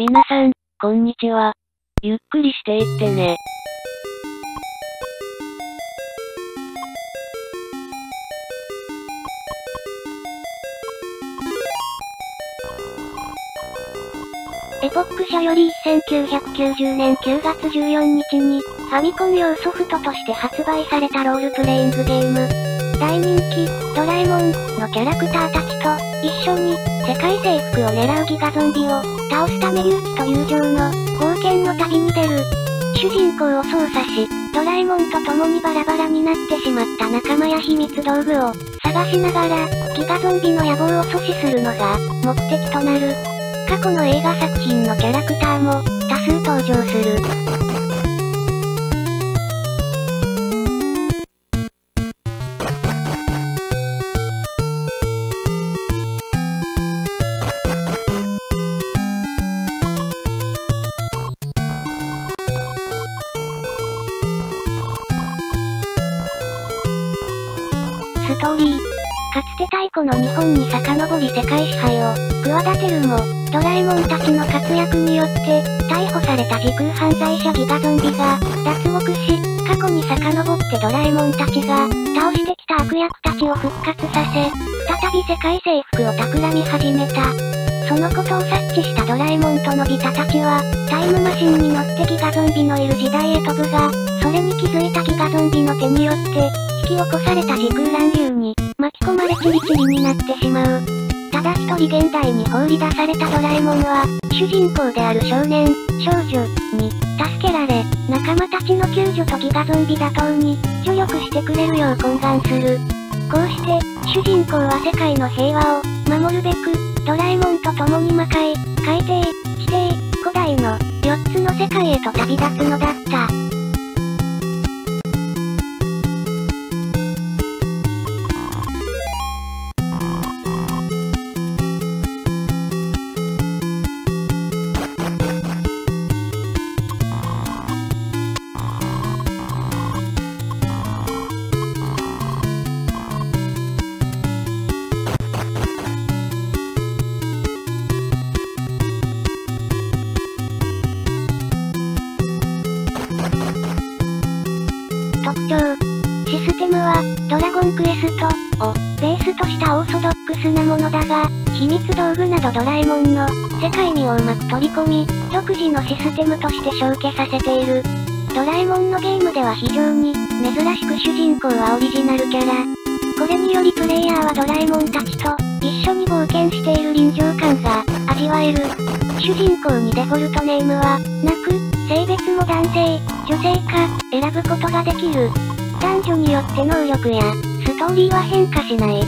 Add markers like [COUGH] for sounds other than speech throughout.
皆さん、こんにちは。ゆっくりしていってね。エポック社より1990年9月14日に、ファミコン用ソフトとして発売されたロールプレイングゲーム。大人気、ドラえもんのキャラクターたちと、一緒に、世界征服を狙うギガゾンビを、倒すため勇気と友情の、冒険の旅に出る。主人公を操作し、ドラえもんと共にバラバラになってしまった仲間や秘密道具を、探しながら、ギガゾンビの野望を阻止するのが、目的となる。過去の映画作品のキャラクターも、多数登場する。企てるも、ドラえもんたちの活躍によって、逮捕された時空犯罪者ギガゾンビが、脱獄し、過去に遡ってドラえもんたちが、倒してきた悪役たちを復活させ、再び世界征服を企み始めた。そのことを察知したドラえもんとのび太たちは、タイムマシンに乗ってギガゾンビのいる時代へ飛ぶが、それに気づいたギガゾンビの手によって、引き起こされた時空乱流に、巻き込まれチリチリになってしまう。ただ一人現代に放り出されたドラえもんは、主人公である少年、少女に助けられ、仲間たちの救助とギガゾンビ打倒に助力してくれるよう懇願する。こうして、主人公は世界の平和を守るべく、ドラえもんと共に魔界、海底、地底、古代の4つの世界へと旅立つのだった。どドラえもんの世界にをうまく取り込み、独自のシステムとして消化させている。ドラえもんのゲームでは非常に珍しく主人公はオリジナルキャラ。これによりプレイヤーはドラえもんたちと一緒に冒険している臨場感が味わえる。主人公にデフォルトネームはなく、性別も男性、女性か選ぶことができる。男女によって能力やストーリーは変化しない。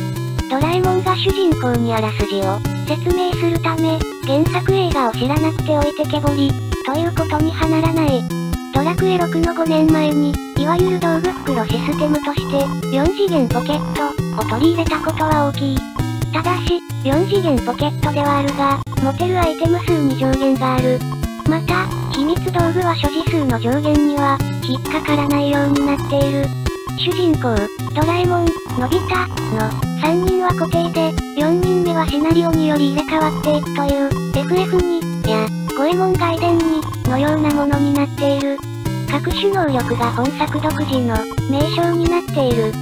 ドラえもんが主人公にあらすじを説明するため、原作映画を知らなくておいてけぼり、ということにはならない。ドラクエ6の5年前に、いわゆる道具袋システムとして、4次元ポケットを取り入れたことは大きい。ただし、4次元ポケットではあるが、持てるアイテム数に上限がある。また、秘密道具は所持数の上限には、引っかからないようになっている。主人公、ドラえもん、のび太の3人は固定で、4人目はシナリオにより入れ替わっていくという、FF2 や、ゴエモン外伝2のようなものになっている。各種能力が本作独自の名称になっている。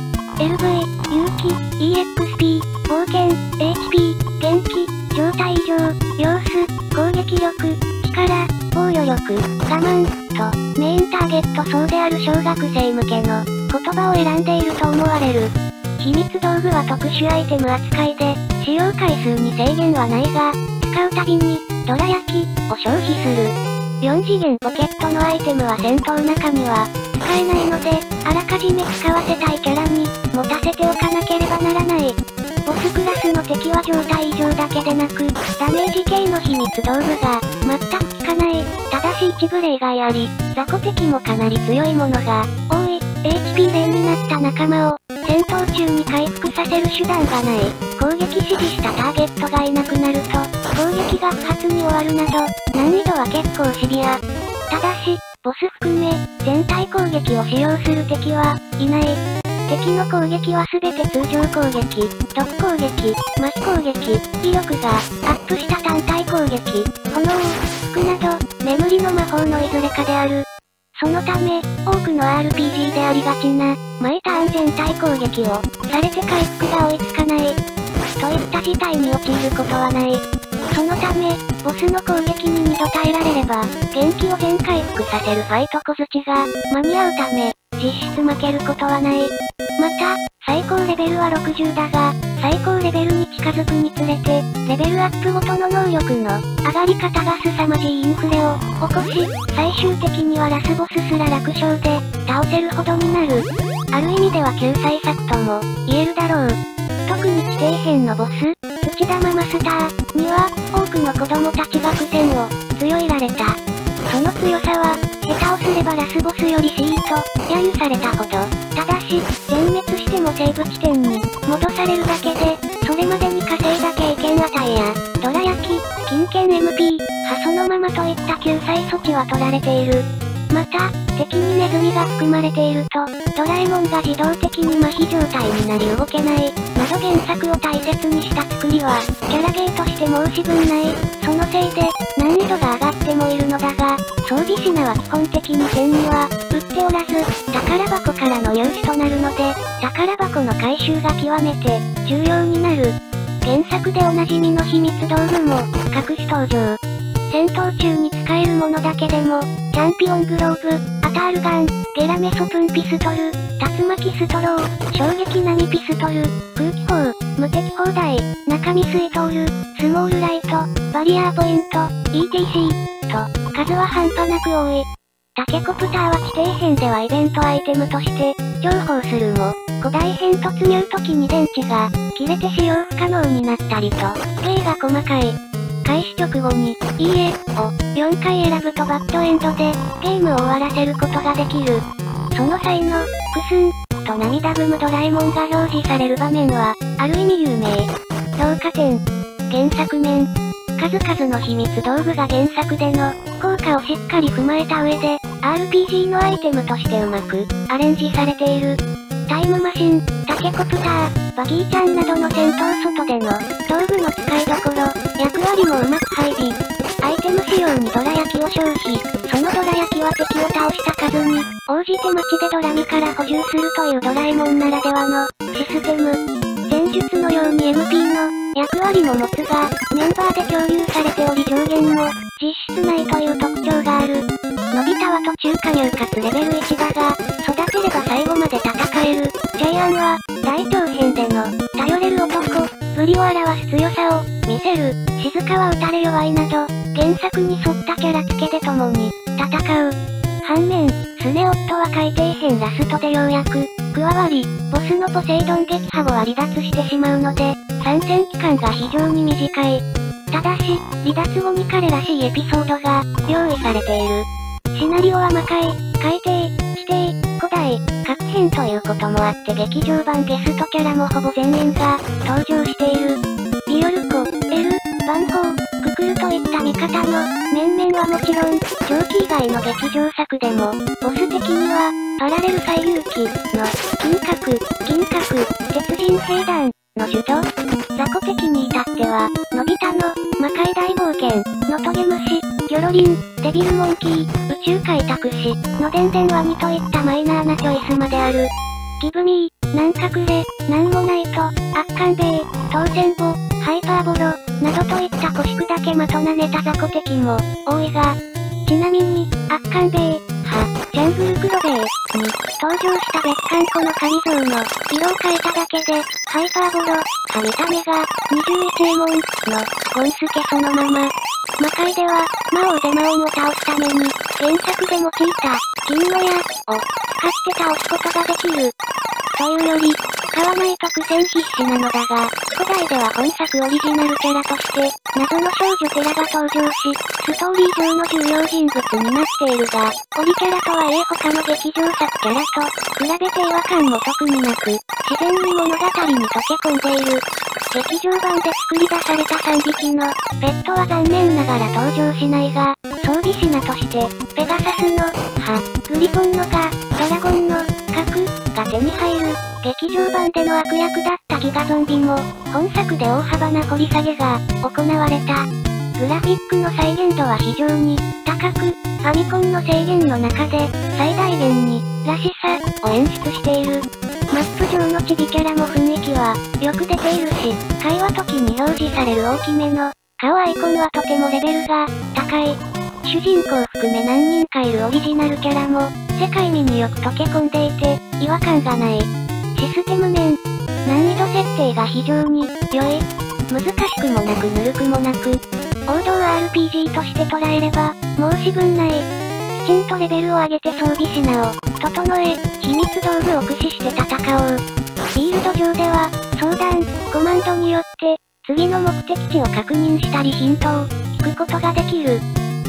LV、勇気、EXP、冒険、HP、元気、状態異常、様子、攻撃力、力、防御力、我慢、と、メインターゲット層である小学生向けの言葉を選んでいると思われる。秘密道具は特殊アイテム扱いで、使用回数に制限はないが、使うたびに、ドラ焼きを消費する。4次元ポケットのアイテムは戦闘中には、使えないので、あらかじめ使わせたいキャラに、持たせておかなければならない。ボスクラスの敵は状態異常だけでなく、ダメージ系の秘密道具が、全く効かない。ただし一部例外あり、雑魚敵もかなり強いものが、多い。HP 例になった仲間を、戦闘中に回復させる手段がない。攻撃指示したターゲットがいなくなると、攻撃が不発に終わるなど、難易度は結構シビア。ただし、ボス含め、全体攻撃を使用する敵はいない。敵の攻撃はすべて通常攻撃、毒攻撃、マス攻撃、威力がアップした単体攻撃、炎、服など、眠りの魔法のいずれかである。そのため、多くの RPG でありがちな、毎ターン全体攻撃を、されて回復が追いつかない、といった事態に陥ることはない。そのため、ボスの攻撃に2度耐えられれば、元気を全回復させるファイト小槌が、間に合うため、実質負けることはない。また、最高レベルは60だが、最高レベルに近づくにつれて、レベルアップごとの能力の上がり方が凄まじいインフレを起こし、最終的にはラスボスすら楽勝で倒せるほどになる。ある意味では救済策とも言えるだろう。特に地底編のボス、土玉マスターには多くの子供たちが苦戦を強いられた。その強さは、下手をすればラスボスより C と揶揄されたほど。ただし、全滅してもセーブ地点に戻されるだけで、それまでに稼いだ経験値や、ドラ焼き、金券 MP、はそのままといった救済措置は取られている。また、敵にネズミが含まれていると、ドラえもんが自動的に麻痺状態になり動けない、など原作を大切にした作りは、キャラゲーとして申し分ない。そのせいで、難易度が上がってもいるのだが、装備品は基本的に戦には、売っておらず、宝箱からの入手となるので、宝箱の回収が極めて、重要になる。原作でおなじみの秘密道具も、各種登場。戦闘中に使えるものだけでも、チャンピオングローブ、アタールガン、ゲラメソプンピストル、竜巻ストロー、衝撃波ピストル、空気砲、無敵砲台、中身水トール、スモールライト、バリアーポイント、ETC、と、数は半端なく多い。タケコプターは地底編ではイベントアイテムとして、重宝するも、古代編突入時に電池が、切れて使用不可能になったりと、芸が細かい。開始直後に、いいえ、を4回選ぶとバッドエンドで、ゲームを終わらせることができる。その際の、クスン、と涙ぐむドラえもんが表示される場面は、ある意味有名。評価点。原作面。数々の秘密道具が原作での、効果をしっかり踏まえた上で、RPG のアイテムとしてうまく、アレンジされている。タイムマシン、タケコプター、バギーちゃんなどの戦闘外での、道具の使いどころ、役割もうまく配備。アイテム仕様にドラ焼きを消費。そのドラ焼きは敵を倒した数に、応じて街でドラミから補充するというドラえもんならではの、システム。戦術のように MP の、役割も持つが、メンバーで共有されており上限も、実質ないという特徴がある。のび太は途中加入かつレベル1だが、育てれば最後まで戦える。ジャイアンは、大長編での、頼れる男、ぶりを表す強さを、見せる。静かは打たれ弱いなど、原作に沿ったキャラ付けで共に、戦う。反面、スネ夫は海底編ラストでようやく、加わり、ボスのポセイドン撃破後は離脱してしまうので、参戦期間が非常に短い。ただし、離脱後に彼らしいエピソードが、用意されている。シナリオは魔界、海底、地底、古代、各編ということもあって劇場版ゲストキャラもほぼ全員が登場している。ビオルコ、エル、バンホー、ククルといった味方の面々はもちろん、蒸気以外の劇場作でも、ボス的には、パラレル最遊記の、金閣、金閣、鉄人兵団の主張雑魚的に至っては、のび太の、魔界大冒険、のトゲムシ、リン、デビルモンキー、宇宙開拓士、のでんでんワニといったマイナーなチョイスまである。ギブミー、なんかくれ、なんもないと、圧巻米、当選簿、ハイパーボロ、などといった腰砕けまとなネタ雑魚敵も、多いが、ちなみに、圧巻米、は、ジャングルクロベイに登場した別館この仮像の色を変えただけで、ハイパーボロ、は見た目が21エモンのゴンスケそのまま。魔界では、魔王デマオンを倒すために、原作で用いた、金の矢を使って倒すことができる。というより、使わないと苦戦必至なのだが、古代では本作オリジナルキャラとして、謎の少女テラが登場し、ストーリー上の重要人物になっているが、オリキャラとはいえ他の劇場作キャラと、比べて違和感も特になく、自然に物語に溶け込んでいる。劇場版で作り出された3匹の、ペットは残念ながら登場しないが、装備品として、ペガサスの、歯、グリフォンのガ、ドラゴンの、が手に入る。劇場版での悪役だったギガゾンビも、本作で大幅な掘り下げが、行われた。グラフィックの再現度は非常に高く、ファミコンの制限の中で最大限にらしさを演出している。マップ上のチビキャラも雰囲気はよく出ているし、会話時に表示される大きめの顔アイコンはとてもレベルが高い。主人公含め何人かいるオリジナルキャラも世界味によく溶け込んでいて違和感がない。システム面、難易度設定が非常に良い。難しくもなくぬるくもなく、王道 RPG として捉えれば、申し分ない。きちんとレベルを上げて装備品を整え、秘密道具を駆使して戦おう。フィールド上では、相談、コマンドによって、次の目的地を確認したりヒントを聞くことができる。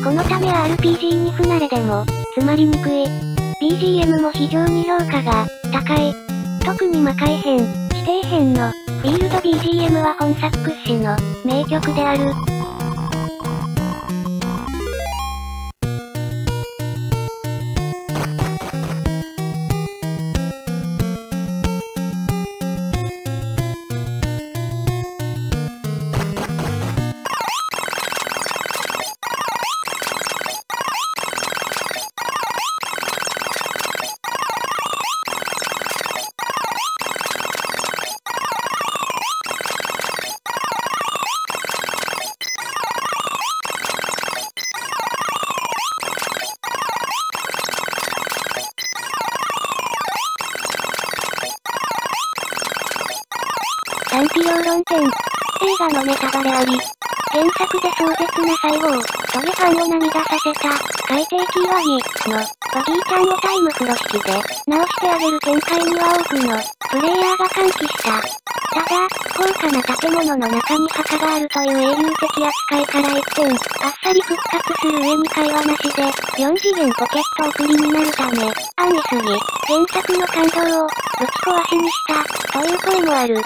このため RPG に不慣れでも、詰まりにくい。BGM も非常に評価が高い。特に魔界編、指定編のフィールド BGM は本作屈指の名曲である。せた、海底キーワギの、ワギーちゃんをタイムフロ式で、直してあげる展開には多くの、プレイヤーが歓喜した。ただ、高価な建物の中に墓があるという英雄的扱いから一転、あっさり復活する上に会話なしで、4次元ポケット送りになるため、安易すぎ、原作の感動を、ぶち壊しにした、という声もある。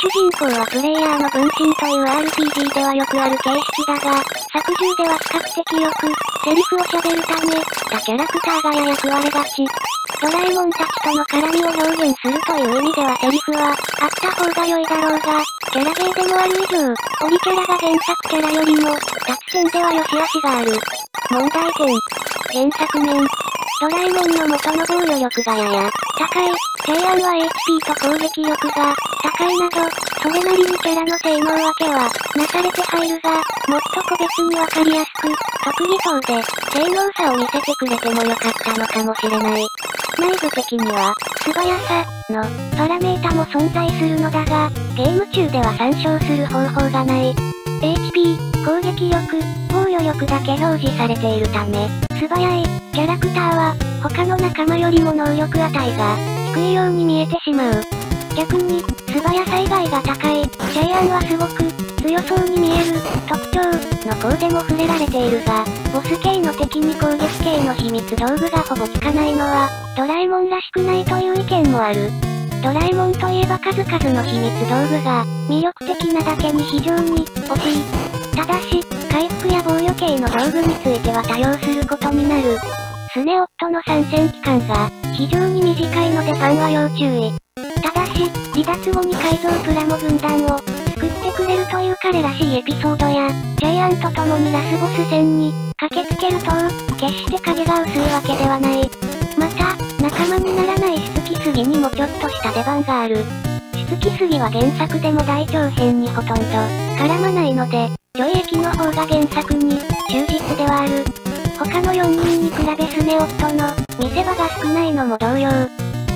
主人公はプレイヤーの分身という RPG ではよくある形式だが、作中では比較的よく、セリフを喋るため、他キャラクターがやや食われがち。ドラえもんたちとの絡みを表現するという意味ではセリフは、あった方が良いだろうが、キャラゲーでもある以上、オリキャラが原作キャラよりも、脱線では良し悪しがある。問題点。原作面。ドラえもんの元の防御力がやや、高い。ジャイアンは HP と攻撃力が、高いなど、それなりにキャラの性能分けは、なされて入るが、もっと個別にわかりやすく、特技等で、性能差を見せてくれてもよかったのかもしれない。内部的には、素早さ、の、パラメータも存在するのだが、ゲーム中では参照する方法がない。HP、攻撃力、防御力だけ表示されているため、素早い、キャラクターは、他の仲間よりも能力値が、低いように見えてしまう。逆に、素早さ以外が高い、ジャイアンはすごく、強そうに見える、特徴、のコーデも触れられているが、ボス系の敵に攻撃系の秘密道具がほぼ効かないのは、ドラえもんらしくないという意見もある。ドラえもんといえば数々の秘密道具が、魅力的なだけに非常に、惜しい。ただし、回復や防御系の道具については多用することになる。スネ夫の参戦期間が、非常に短いのでファンは要注意。ただし、離脱後に改造プラモ軍団を、作ってくれるという彼らしいエピソードや、ジャイアンと共にラスボス戦に、駆けつけると、決して影が薄いわけではない。また、仲間にならないしつきすぎにもちょっとした出番がある。しつきすぎは原作でも大長編にほとんど、絡まないので、ジョイ駅の方が原作に、忠実ではある。他の4人に比べスネ夫の、見せ場が少ないのも同様。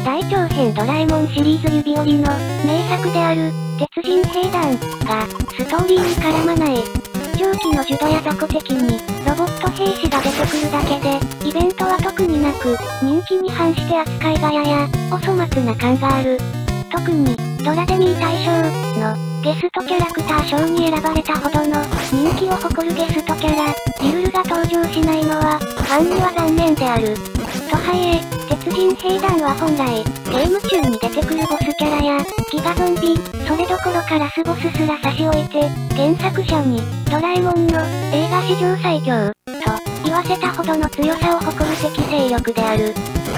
大長編ドラえもんシリーズ指折りの、名作である、鉄人兵団、が、ストーリーに絡まない。上記のジュドや雑魚的に、ロボット兵士が出てくるだけで、イベントは特になく、人気に反して扱いがやや、お粗末な感がある。特に、ドラデミー大賞の、ゲストキャラクター賞に選ばれたほどの、人気を誇るゲストキャラ、リルルが登場しないのは、ファンには残念である。とはいえ、鉄人兵団は本来、ゲーム中に出てくるボスキャラや、ギガゾンビ、それどころかラスボスすら差し置いて、原作者に、ドラえもんの、映画史上最強、と、言わせたほどの強さを誇る敵勢力である。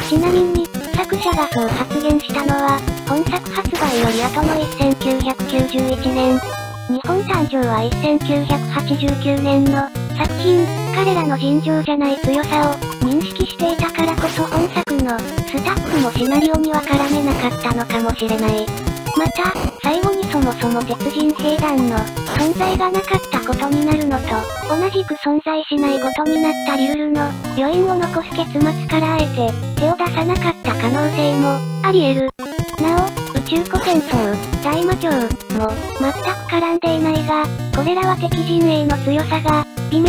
ちなみに、作者がそう発言したのは、本作発売より後の1991年。日本誕生は1989年の作品、彼らの尋常じゃない強さを認識していたからこそ本作のスタッフもシナリオには絡めなかったのかもしれない。また、最後にそもそも鉄人兵団の存在がなかったことになるのと、同じく存在しないことになったリュールの余韻を残す結末からあえて手を出さなかった可能性もあり得る。なお、宇宙古戦争、大魔教も全く絡んでいないが、これらは敵陣営の強さが微妙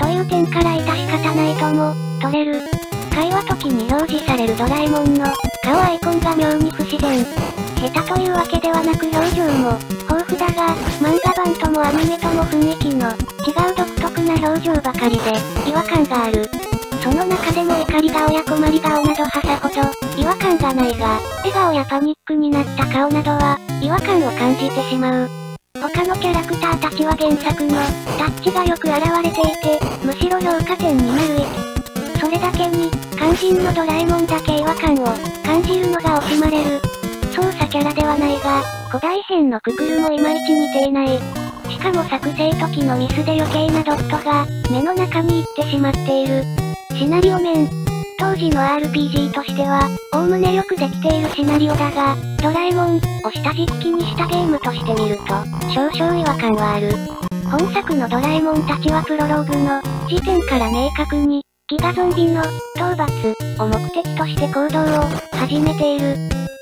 という点から致し方ないとも取れる。会話時に表示されるドラえもんの顔アイコンが妙に不自然。下手というわけではなく表情も豊富だが、漫画版ともアニメとも雰囲気の違う独特な表情ばかりで違和感がある。その中でも怒り顔や困り顔などはさほど違和感がないが、笑顔やパニックになった顔などは違和感を感じてしまう。他のキャラクターたちは原作のタッチがよく現れていて、むしろ評価点になる。それだけに、肝心のドラえもんだけ違和感を感じるのが惜しまれる。操作キャラではないが、古代編のククルもいまいち似ていない。しかも作成時のミスで余計なドットが、目の中に行ってしまっている。シナリオ面。当時の RPG としては、おおむねよくできているシナリオだが、ドラえもんを下敷きにしたゲームとして見ると、少々違和感はある。本作のドラえもんたちはプロローグの時点から明確に、ギガゾンビの討伐を目的として行動を始めている。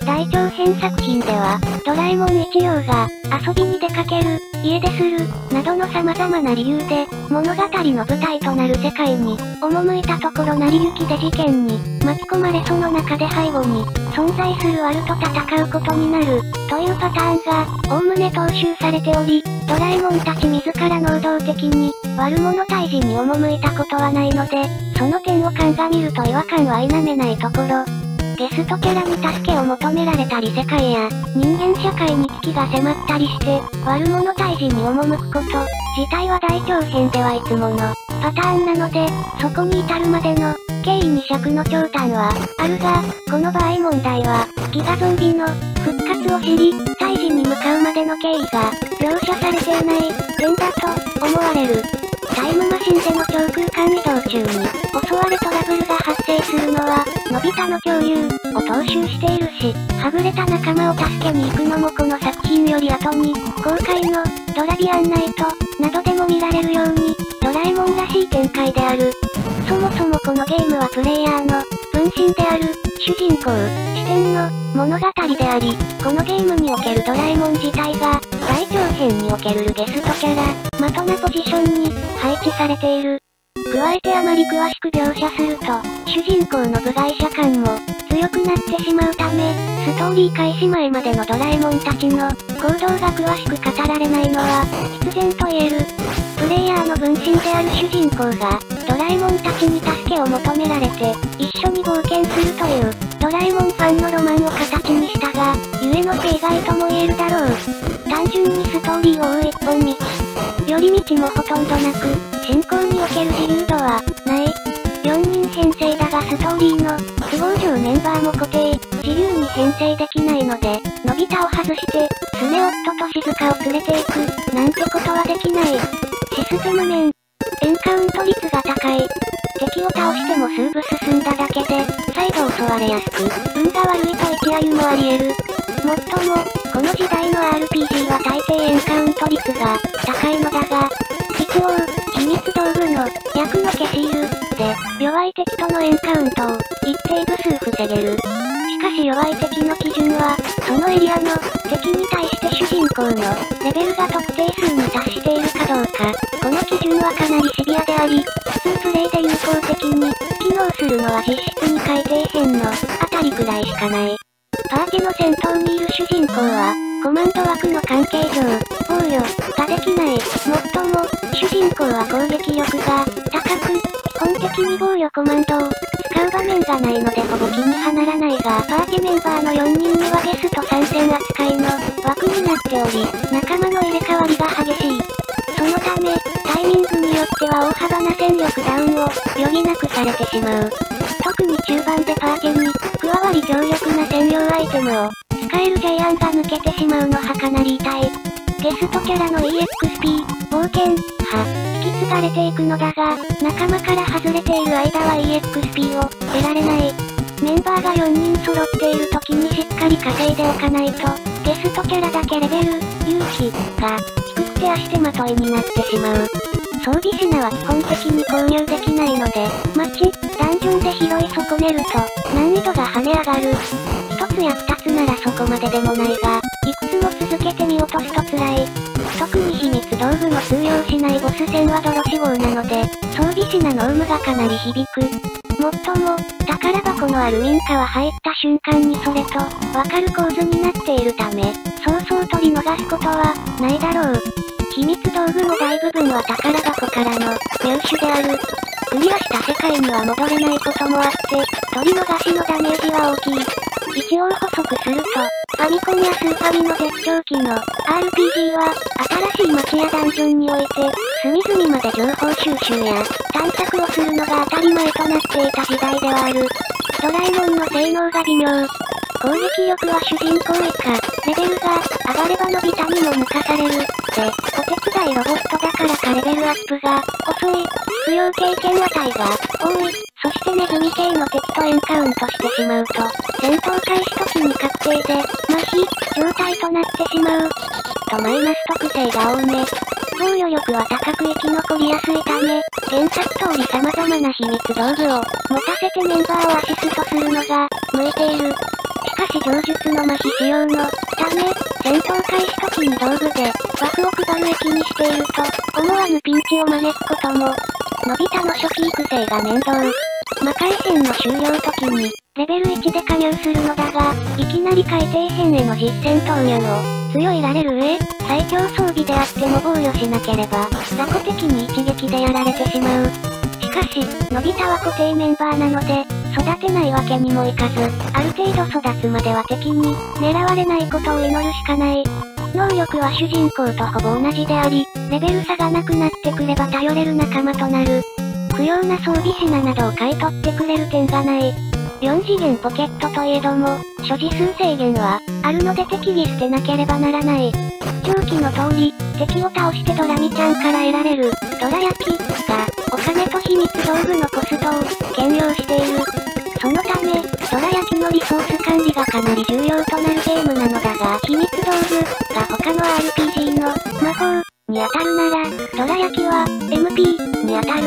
大長編作品では、ドラえもん一葉が遊びに出かける、家出する、などの様々な理由で、物語の舞台となる世界に、赴いたところ成り行きで事件に巻き込まれその中で背後に存在するワルと戦うことになる、というパターンが、おおむね踏襲されており、ドラえもんたち自ら能動的に、悪者退治に赴いたことはないので、その点を鑑みると違和感は否めないところ、ゲストキャラに助けを求められたり世界や人間社会に危機が迫ったりして、悪者退治に赴くこと、自体は大長編ではいつものパターンなので、そこに至るまでの経緯に尺の長短はあるが、この場合問題は、ギガゾンビの復活を知り、退治に向かうまでの経緯が描写されていない点だと思われる。タイムマシンでの超空間移動中に、襲われトラブルが発生するのは、のび太の恐竜を踏襲しているし、はぐれた仲間を助けに行くのもこの作品より後に、公開のドラビアンナイトなどでも見られるように、ドラえもんらしい展開である。そもそもこのゲームはプレイヤーの分身である主人公視点の物語であり、このゲームにおけるドラえもん自体が大長編におけるゲストキャラ、まとなポジションに配置されている。加えてあまり詳しく描写すると、主人公の部外者感も強くなってしまうため、ストーリー開始前までのドラえもんたちの行動が詳しく語られないのは必然と言える。プレイヤーの分身である主人公が、ドラえもんたちに助けを求められて、一緒に冒険するという、ドラえもんファンのロマンを形にしたが、ゆえの弊害とも言えるだろう。単純にストーリーを追う一本道。寄り道もほとんどなく、進行における自由度は、ない。4人編成だがストーリーの、都合上メンバーも固定、自由に編成できないので、のび太を外して、スネ夫と静香を連れていく、なんてことはできない。システム面。エンカウント率が高い。敵を倒しても数部進んだだけで、再度襲われやすく、運が悪いと生き歩もあり得る。もっとも、この時代の RPG は大抵エンカウント率が高いのだが、弱い敵とのエンカウントを一定部数防げる。しかし弱い敵の基準は、そのエリアの敵に対して主人公のレベルが特定数に達しているかどうか、この基準はかなりシビアであり、普通プレイで有効的に機能するのは実質に改定編のあたりくらいしかない。パーティの先頭にいる主人公は、コマンド枠の関係上、防御ができない。もっとも、主人公は攻撃力が高く、基本的に防御コマンドを使う場面がないのでほぼ気にはならないが、パーティメンバーの4人にはゲスト参戦扱いの枠になっており、仲間の入れ替わりが激しい。そのため、タイミングによっては大幅な戦力ダウンを余儀なくされてしまう。特に中盤でパーティに加わり強力な専用アイテムを使えるジャイアンが抜けてしまうのはかなり痛い。ゲストキャラの EXP、冒険、は、引き継がれていくのだが、仲間から外れている間は EXP を得られない。メンバーが4人揃っている時にしっかり稼いでおかないと、ゲストキャラだけレベル、勇気、が、低くて足手まといになってしまう。装備品は基本的に購入できないので、街、ダンジョンで拾い損ねると、難易度が跳ね上がる。つや二つならそこまででもないが、いくつも続けて見落とすと辛い。特に秘密道具の通用しないボス戦は泥仕号なので、装備品の有無がかなり響く。もっとも、宝箱のある民家は入った瞬間にそれと、わかる構図になっているため、そうそう取り逃すことは、ないだろう。秘密道具の大部分は宝箱からの入手である。クリアした世界には戻れないこともあって、取り逃しのダメージは大きい。一応補足すると、ファミコンやスーファミの絶頂期の RPG は、新しい街やダンジョンにおいて、隅々まで情報収集や探索をするのが当たり前となっていた時代ではある。ドラえもんの性能が微妙。攻撃力は主人公以下、レベルが上がればのび太にも抜かされる。で、お手伝いロボットだからかレベルアップが遅い。必要経験値が多い。そしてネズミ系の敵とエンカウントしてしまうと、戦闘開始時に確定で、麻痺、状態となってしまう。とマイナス特性が多め。防御力は高く生き残りやすいため、原作通り様々な秘密道具を持たせてメンバーをアシストするのが向いている。しかし上術の麻痺使用のため、戦闘開始時に道具でバフを配る駅にしていると、思わぬピンチを招くことも。のび太の初期育成が面倒。魔界編の終了時に、レベル1で加入するのだが、いきなり海底編への実戦投入を、強いられる上、最強装備であっても防御しなければ、雑魚敵に一撃でやられてしまう。しかし、のび太は固定メンバーなので、育てないわけにもいかず、ある程度育つまでは敵に、狙われないことを祈るしかない。能力は主人公とほぼ同じであり、レベル差がなくなってくれば頼れる仲間となる。不要な装備品などを買い取ってくれる点がない。4次元ポケットといえども、所持数制限は、あるので適宜捨てなければならない。上記の通り、敵を倒してドラミちゃんから得られる、ドラ焼き、が、お金と秘密道具のコストを、兼用している。そのため、ドラ焼きのリソース管理がかなり重要となるゲームなのだが、秘密道具、が他の RPG の、魔法、に当たるなら、ドラ焼きは、MP、に当たる。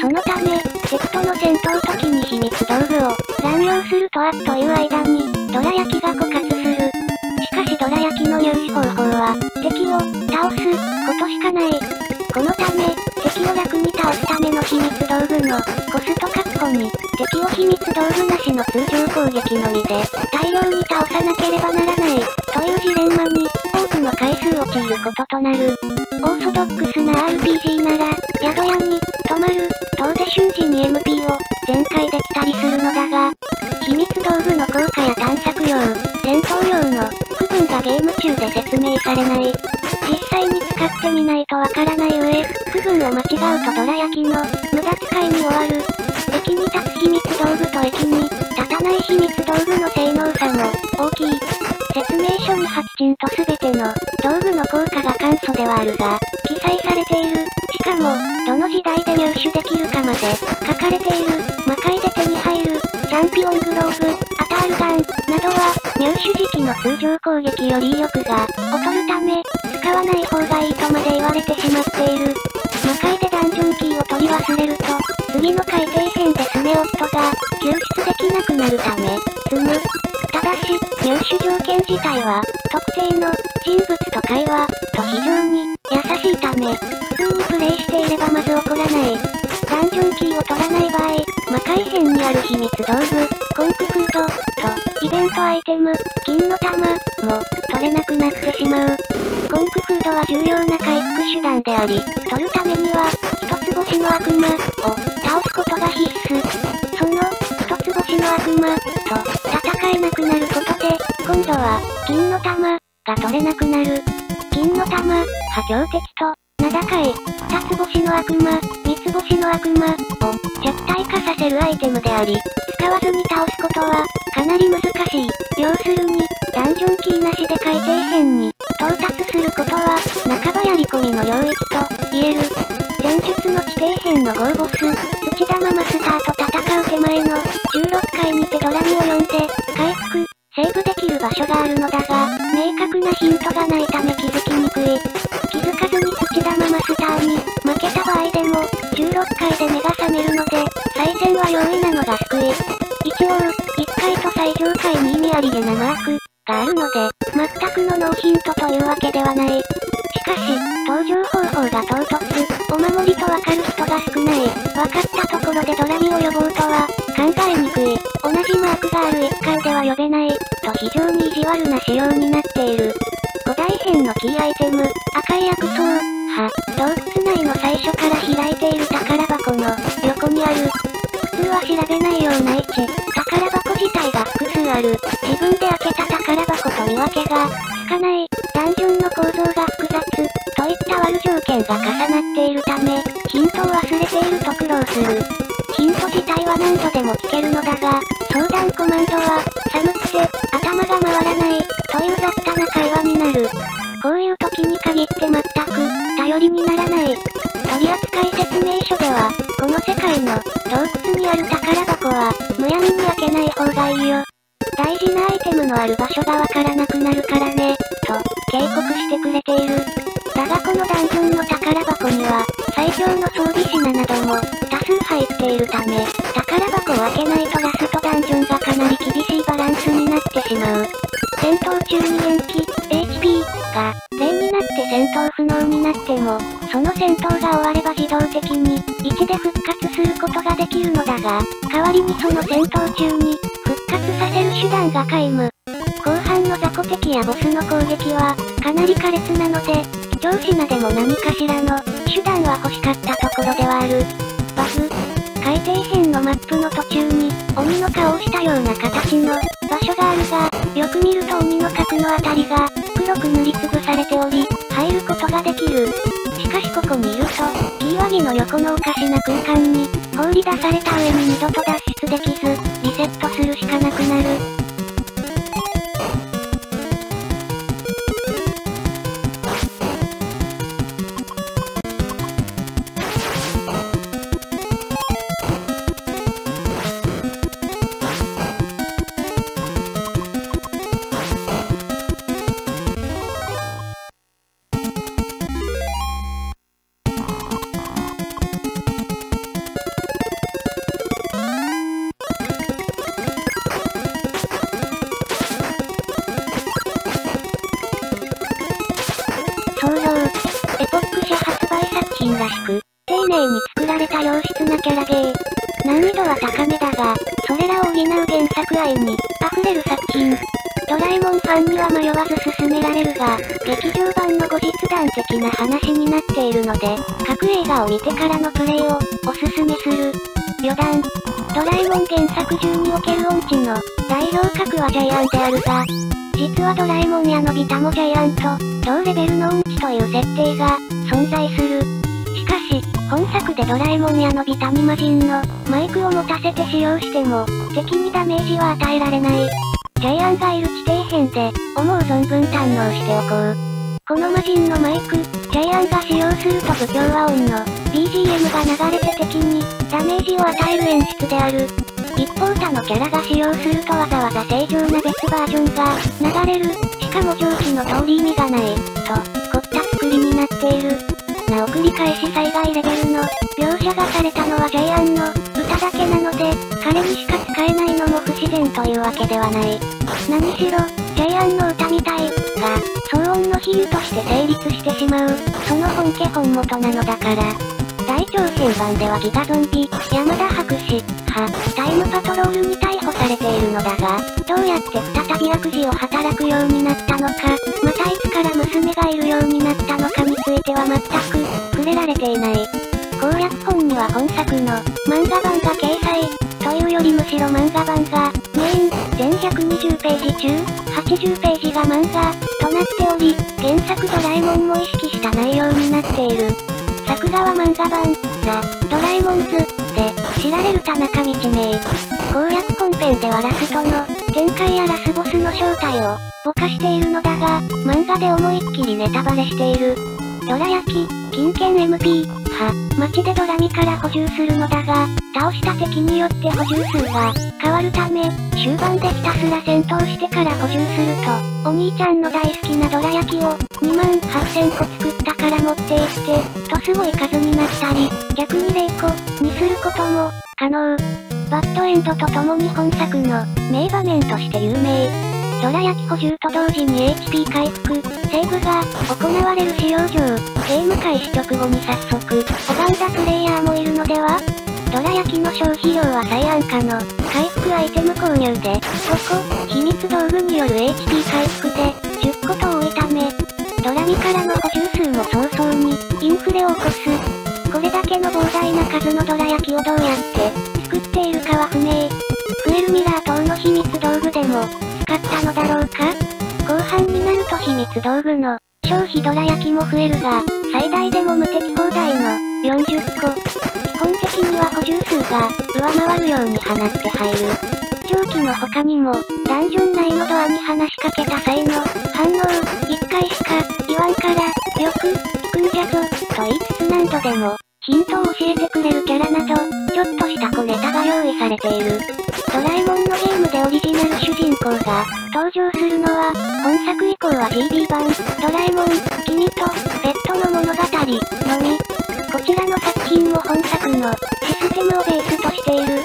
そのため、敵との戦闘時に秘密道具を乱用するとあっという間に、ドラ焼きが枯渇する。しかしドラ焼きの入手方法は、敵を倒すことしかない。このため、敵を楽に倒すための秘密道具のコスト確保に、敵を秘密道具なしの通常攻撃のみで大量に倒さなければならない、というジレンマに、多くの回数を切ることとなる。オーソドックスな RPG なら、宿屋に泊まる遠出瞬時に MP を全開でのだが、秘密道具の効果や探索用、戦闘用の区分がゲーム中で説明されない。実際に使ってみないとわからない上、区分を間違うとドラ焼きの無駄使いに終わる。駅に立つ秘密道具と駅に立たない秘密道具の性能差も大きい。説明書に発信と全ての道具の効果が簡素ではあるが、記載されている。しかも、どの時代で入手できるかまで書かれている。チャンピオングローブ、アタールガン、などは、入手時期の通常攻撃より威力が劣るため、使わない方がいいとまで言われてしまっている。魔界でダンジョンキーを取り忘れると、次の海底編でスネ夫が救出できなくなるため、済む。ただし、入手条件自体は、特定の人物と会話と非常に優しいため、普通にプレイしていればまず起こらない。ダンジョンキーを取らない場合、魔界編にある秘密道具、コンクフード、と、イベントアイテム、金の玉、も、取れなくなってしまう。コンクフードは重要な回手段であり、取るためには、一つ星の悪魔、を、倒すことが必須。その、一つ星の悪魔、と、戦えなくなることで、今度は、金の玉、が取れなくなる。金の玉、破強敵と、名高い、二つ星の悪魔、三つ星の悪魔、を、弱体化させるアイテムであり、使わずに倒すことは、かなり難しい。要するに、ダンジョンキーなしで海底編に、到達することは、やり込みの領域と言える。前述の地底辺のゴーボス、土玉マスターと戦う手前の16階にてドラミを呼んで、回復、セーブできる場所があるのだが、明確なヒントがないため気づきにくい。気づかずに土玉マスターに、負けた場合でも、16階で目が覚めるので、再戦は容易なのが救い。一応、1階と最上階に意味ありげなマーク、があるので、全くのノーヒントというわけではない。しかし、登場方法が唐突、お守りとわかる人が少ない、分かったところでドラミを呼ぼうとは、考えにくい、同じマークがある。1階では呼べない、と非常に意地悪な仕様になっている。古代編のキーアイテム、赤い薬草、は、洞窟内の最初から開いている宝箱の横にある。普通は調べないような位置、宝箱自体が複数ある。自分で開けた宝箱と見分けがつかない。件が重なっているため、ヒントを忘れていると苦労する。ヒント自体は何度でも聞けるのだが、相談コマンドは、寒くて、頭が回らない、という雑多な会話になる。こういう時に限って全く、頼りにならない。取扱説明書では、この世界の、洞窟にある宝箱は、むやみに開けない方がいいよ。大事なアイテムのある場所がわからなくなるからタイムパトロールに逮捕されているのだが、どうやって再び悪事を働くようになったのか、またいつから娘がいるようになったのかについては全く、触れられていない。攻略本には本作の、漫画版が掲載、というよりむしろ漫画版が、メイン、全120ページ中、80ページが漫画、となっており、原作ドラえもんも意識した内容になっている。作画は漫画版、ザ・ドラえもんズ、で、知られる田中道明。攻略本編ではラストの、展開やラスボスの正体を、ぼかしているのだが、漫画で思いっきりネタバレしている。ドラ焼き、金券 MP、は、街でドラミから補充するのだが、倒した敵によって補充数が変わるため、終盤でひたすら戦闘してから補充すると、お兄ちゃんの大好きなドラ焼きを2万8000個作ったから持っていって、とすごい数になったり、逆に0個にすることも可能。バッドエンドと共に本作の名場面として有名。ドラ焼き補充と同時に HP 回復、セーブが行われる使用上、ゲーム開始直後に早速、拝んだプレイヤーもいるのでは？ドラ焼きの消費量は最安価の回復アイテム購入で、ここ、秘密道具による HP 回復で10個と多いため、ドラミからの補充数も早々にインフレを起こす。これだけの膨大な数のドラ焼きをどうやって作っているかは不明。フエルミラー等の秘密道具でも使ったのだろうか？後半になると秘密道具の？消費ドラ焼きも増えるが、最大でも無敵放題の40個。基本的には補充数が上回るように放って入る。蒸気の他にも、ダンジョン内のドアに話しかけた際の反応、1回しか言わんから、よく、聞くんじゃぞ、と言いつつ何度でも、ヒントを教えてくれるキャラなど、ちょっとした小ネタが用意されている。ドラえもんのゲームでオリジナル主人公が登場するのは、本作以降は GB 版、ドラえもん、君と、ペットの物語、のみ。こちらの作品も本作のシステムをベースとしている。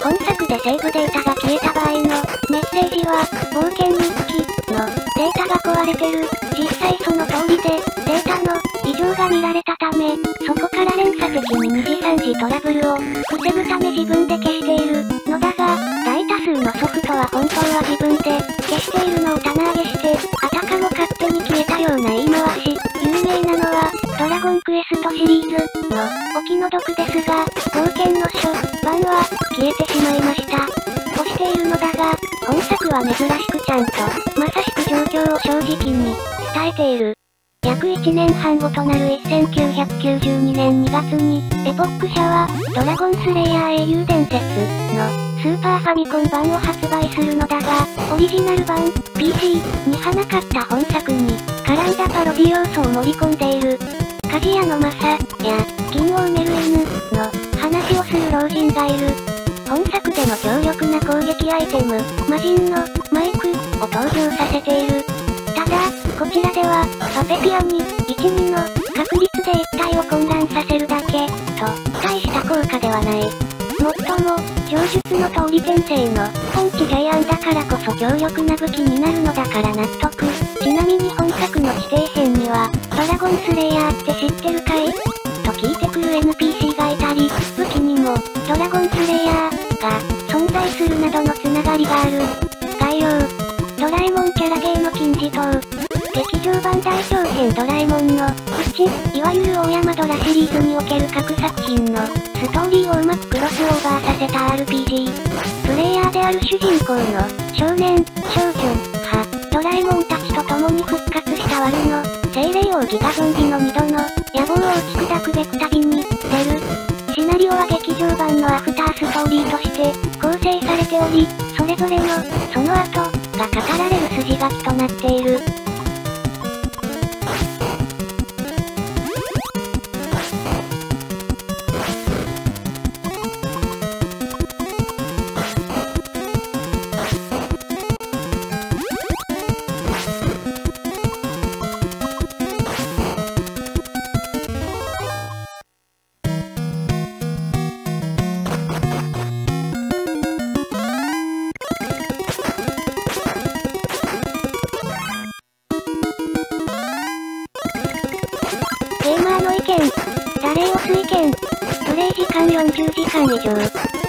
本作でセーブデータが消えた場合のメッセージは、冒険日記のデータが壊れてる。実際その通りで、データの異常が見られたため、そこから連鎖的に二次三次トラブルを防ぐため自分で消しているのだが、数のソフトは本当は自分で消しているのを棚上げして、あたかも勝手に消えたような言い回し。有名なのは、ドラゴンクエストシリーズのお気の毒ですが、冒険の書、版は消えてしまいました。としているのだが、本作は珍しくちゃんと、まさしく状況を正直に伝えている。約1年半後となる1992年2月に、エポック社は、ドラゴンスレイヤー英雄伝説のスーパーファミコン版を発売するのだが、オリジナル版 PC に花かった本作に絡んだパロディ要素を盛り込んでいる。鍛冶屋のマサや金王メル N の話をする老人がいる。本作での強力な攻撃アイテム、魔人のマイクを登場させている。ただ、こちらでは、パペピアに、1、2の確率で一体を混乱させるだけ、と、大した効果ではない。もっとも、上述の通り転生の、ポンチジャイアンだからこそ強力な武器になるのだから納得。ちなみに本作の指定編には、ドラゴンスレイヤーって知ってるかい？と聞いてくる NPC がいたり、武器にも、ドラゴンスレイヤーが存在するなどのつながりがある。概要。ドラえもんキャラゲーの金字塔。劇場版大長編ドラえもんの、うち、いわゆる大山ドラシリーズにおける各作品の、ストーリーをうまくクロスオーバーさせた RPG。プレイヤーである主人公の、少年、少女、派、ドラえもんたちと共に復活したワルの、精霊王ギガゾンビの2度の、野望を打ち砕くべく旅に、出る。シナリオは劇場版のアフターストーリーとして、構成されており、それぞれの、その後、が語られる筋書きとなっている。誰を推薦?プレイ時間40時間以上。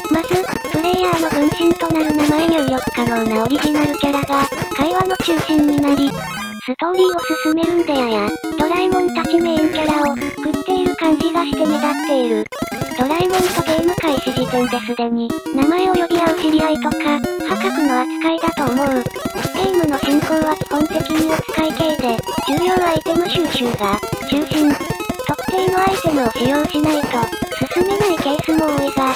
まず、プレイヤーの分身となる名前入力可能なオリジナルキャラが、会話の中心になり、ストーリーを進めるんでやや、ドラえもんたちメインキャラを、食っている感じがして目立っている。ドラえもんとゲーム開始時点ですでに、名前を呼び合う知り合いとか、破格の扱いだと思う。ゲームの進行は基本的にお使い系で、重要アイテム収集が、中心。定のアイテムを使用しないと、進めないケースも多いが、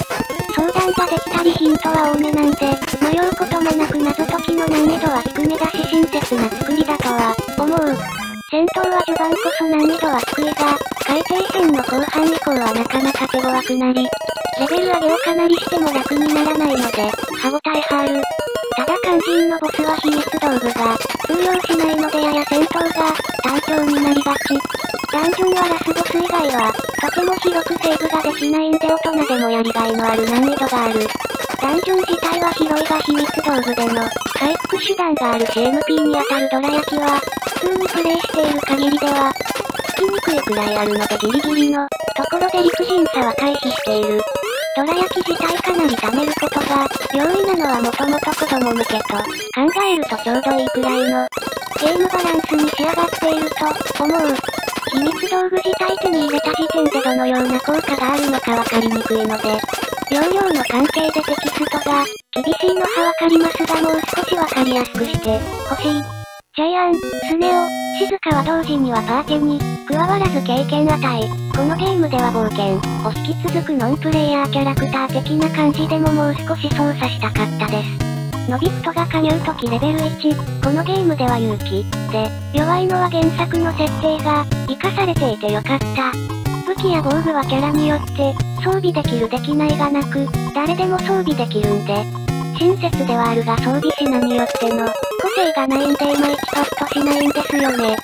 相談ができたりヒントは多めなんで、迷うこともなく謎解きの難易度は低めだし親切な作りだとは、思う。戦闘は序盤こそ難易度は低いが、海底戦の後半以降はなかなか手強くなり、レベル上げをかなりしても楽にならないので、歯応えはある。ただ肝心のボスは秘密道具が、通用しないのでやや戦闘が、単調になりがち。ダンジョンはラスボス以外は、とても広くセーブができないんで大人でもやりがいのある難易度がある。ダンジョン自体は広いが秘密道具での、回復手段があるし MP に当たるドラ焼きは、普通にプレイしてている限りでは、つきにくいくらいあるのでギリギリの、ところで理不尽さは回避している。ドラ焼き自体かなり貯めることが、容易なのはもともと子供向けと、考えるとちょうどいいくらいの、ゲームバランスに仕上がっていると、思う。秘密道具自体手に入れた時点でどのような効果があるのかわかりにくいので、容量の関係でテキストが、厳しいのはわかりますがもう少しわかりやすくして、欲しい。ジャイアン、スネオ、静かは同時にはパーティに、加わらず経験値。このゲームでは冒険を引き続くノンプレイヤーキャラクター的な感じでももう少し操作したかったです。ノビフトが加入時レベル1、このゲームでは勇気、で、弱いのは原作の設定が、活かされていてよかった。武器や防具はキャラによって、装備できるできないがなく、誰でも装備できるんで、親切ではあるが装備品によっての、個性がないんでいまいちパッとしないんですよね。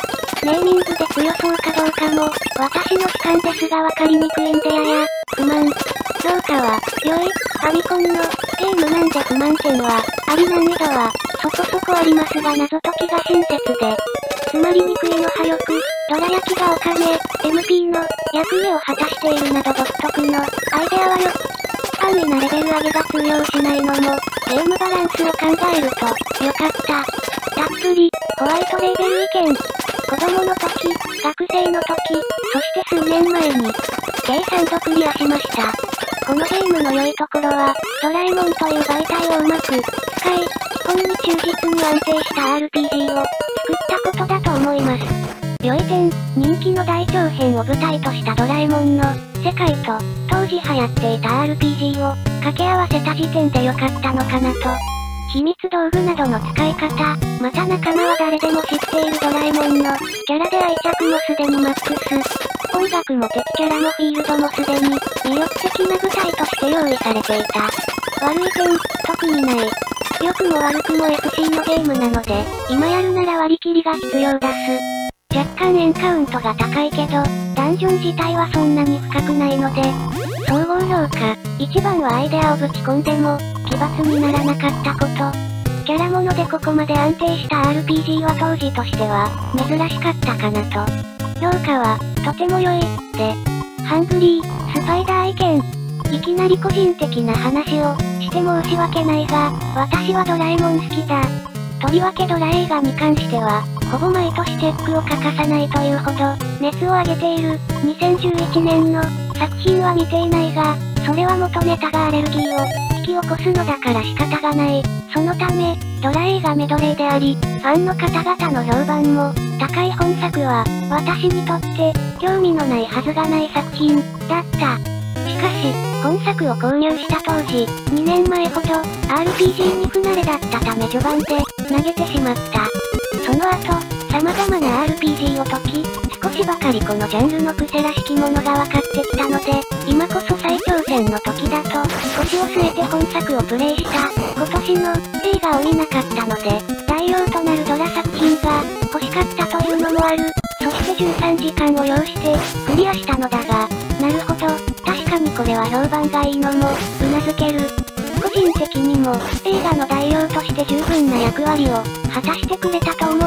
ネーミングで強そうかどうかも、私の主観ですがわかりにくいんでやや、不満。評価は、良い、ファミコンの、ゲームなんで不満点は、あり難易度は、そこそこありますが謎解きが親切で、詰まりにくいのはよく、ドラ焼きがお金、MP の、役目を果たしているなど独特の、アイデアはよく、単になレベル上げが通用しないのも、ゲームバランスを考えると、よかった。たっぷり、ホワイトレーベル意見。子供の時、学生の時、そして数年前に、計算とクリアしました。このゲームの良いところは、ドラえもんという媒体をうまく、使い、本に忠実に安定した RPG を、作ったことだと思います。良い点、人気の大長編を舞台としたドラえもんの、世界と、当時流行っていた RPG を、掛け合わせた時点で良かったのかなと。秘密道具などの使い方、また仲間は誰でも知っているドラえもんの、キャラで愛着もすでにマックス。音楽も敵キャラもフィールドもすでに、魅力的な舞台として用意されていた。悪い点、特にない。良くも悪くも FC のゲームなので、今やるなら割り切りが必要だす。若干エンカウントが高いけど、ダンジョン自体はそんなに深くないので、総合評価、一番はアイデアをぶち込んでも、奇抜にならなかったこと。キャラものでここまで安定した RPG は当時としては、珍しかったかなと。評価は、とても良い、で、ハングリー、スパイダー意見。いきなり個人的な話を、して申し訳ないが、私はドラえもん好きだ。とりわけドラ映画に関しては、ほぼ毎年チェックを欠かさないというほど、熱を上げている、2011年の、作品は見ていないが、それは元ネタがアレルギーを、引き起こすのだから仕方がない。そのため、ドラ映画メドレーであり、ファンの方々の評判も、高い本作は、私にとって、興味のないはずがない作品、だった。しかし、本作を購入した当時、2年前ほど、RPG に不慣れだったため序盤で、投げてしまった。その後、様々な RPG を解き、少しばかりこのジャンルの癖らしきものが分かってきたので、今こそ再挑戦の時だと、腰を据えて本作をプレイした、今年の映画を見なかったので、代用となるドラ作品が欲しかったというのもある。そして13時間を要してクリアしたのだが、なるほど、確かにこれは評判がいいのも、頷ける。個人的にも、映画の代用として十分な役割を果たしてくれたと思う。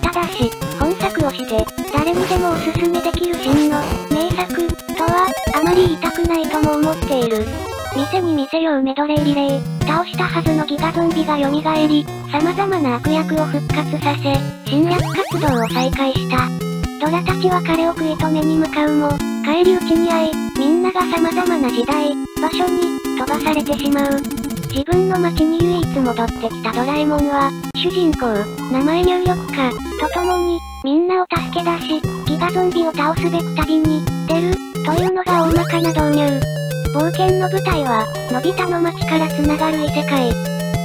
ただし、本作をして、誰にでもおすすめできる真の名作とは、あまり言いたくないとも思っている。店に店用メドレーリレー、倒したはずのギガゾンビが蘇り、様々な悪役を復活させ、侵略活動を再開した。ドラたちは彼を食い止めに向かうも、帰り討ちに遭い、みんなが様々な時代、場所に、飛ばされてしまう。自分の街に唯一戻ってきたドラえもんは、主人公、名前入力家、と共に、みんなを助け出し、ギガゾンビを倒すべく旅に、出る、というのが大まかな導入。冒険の舞台は、のび太の街から繋がる異世界。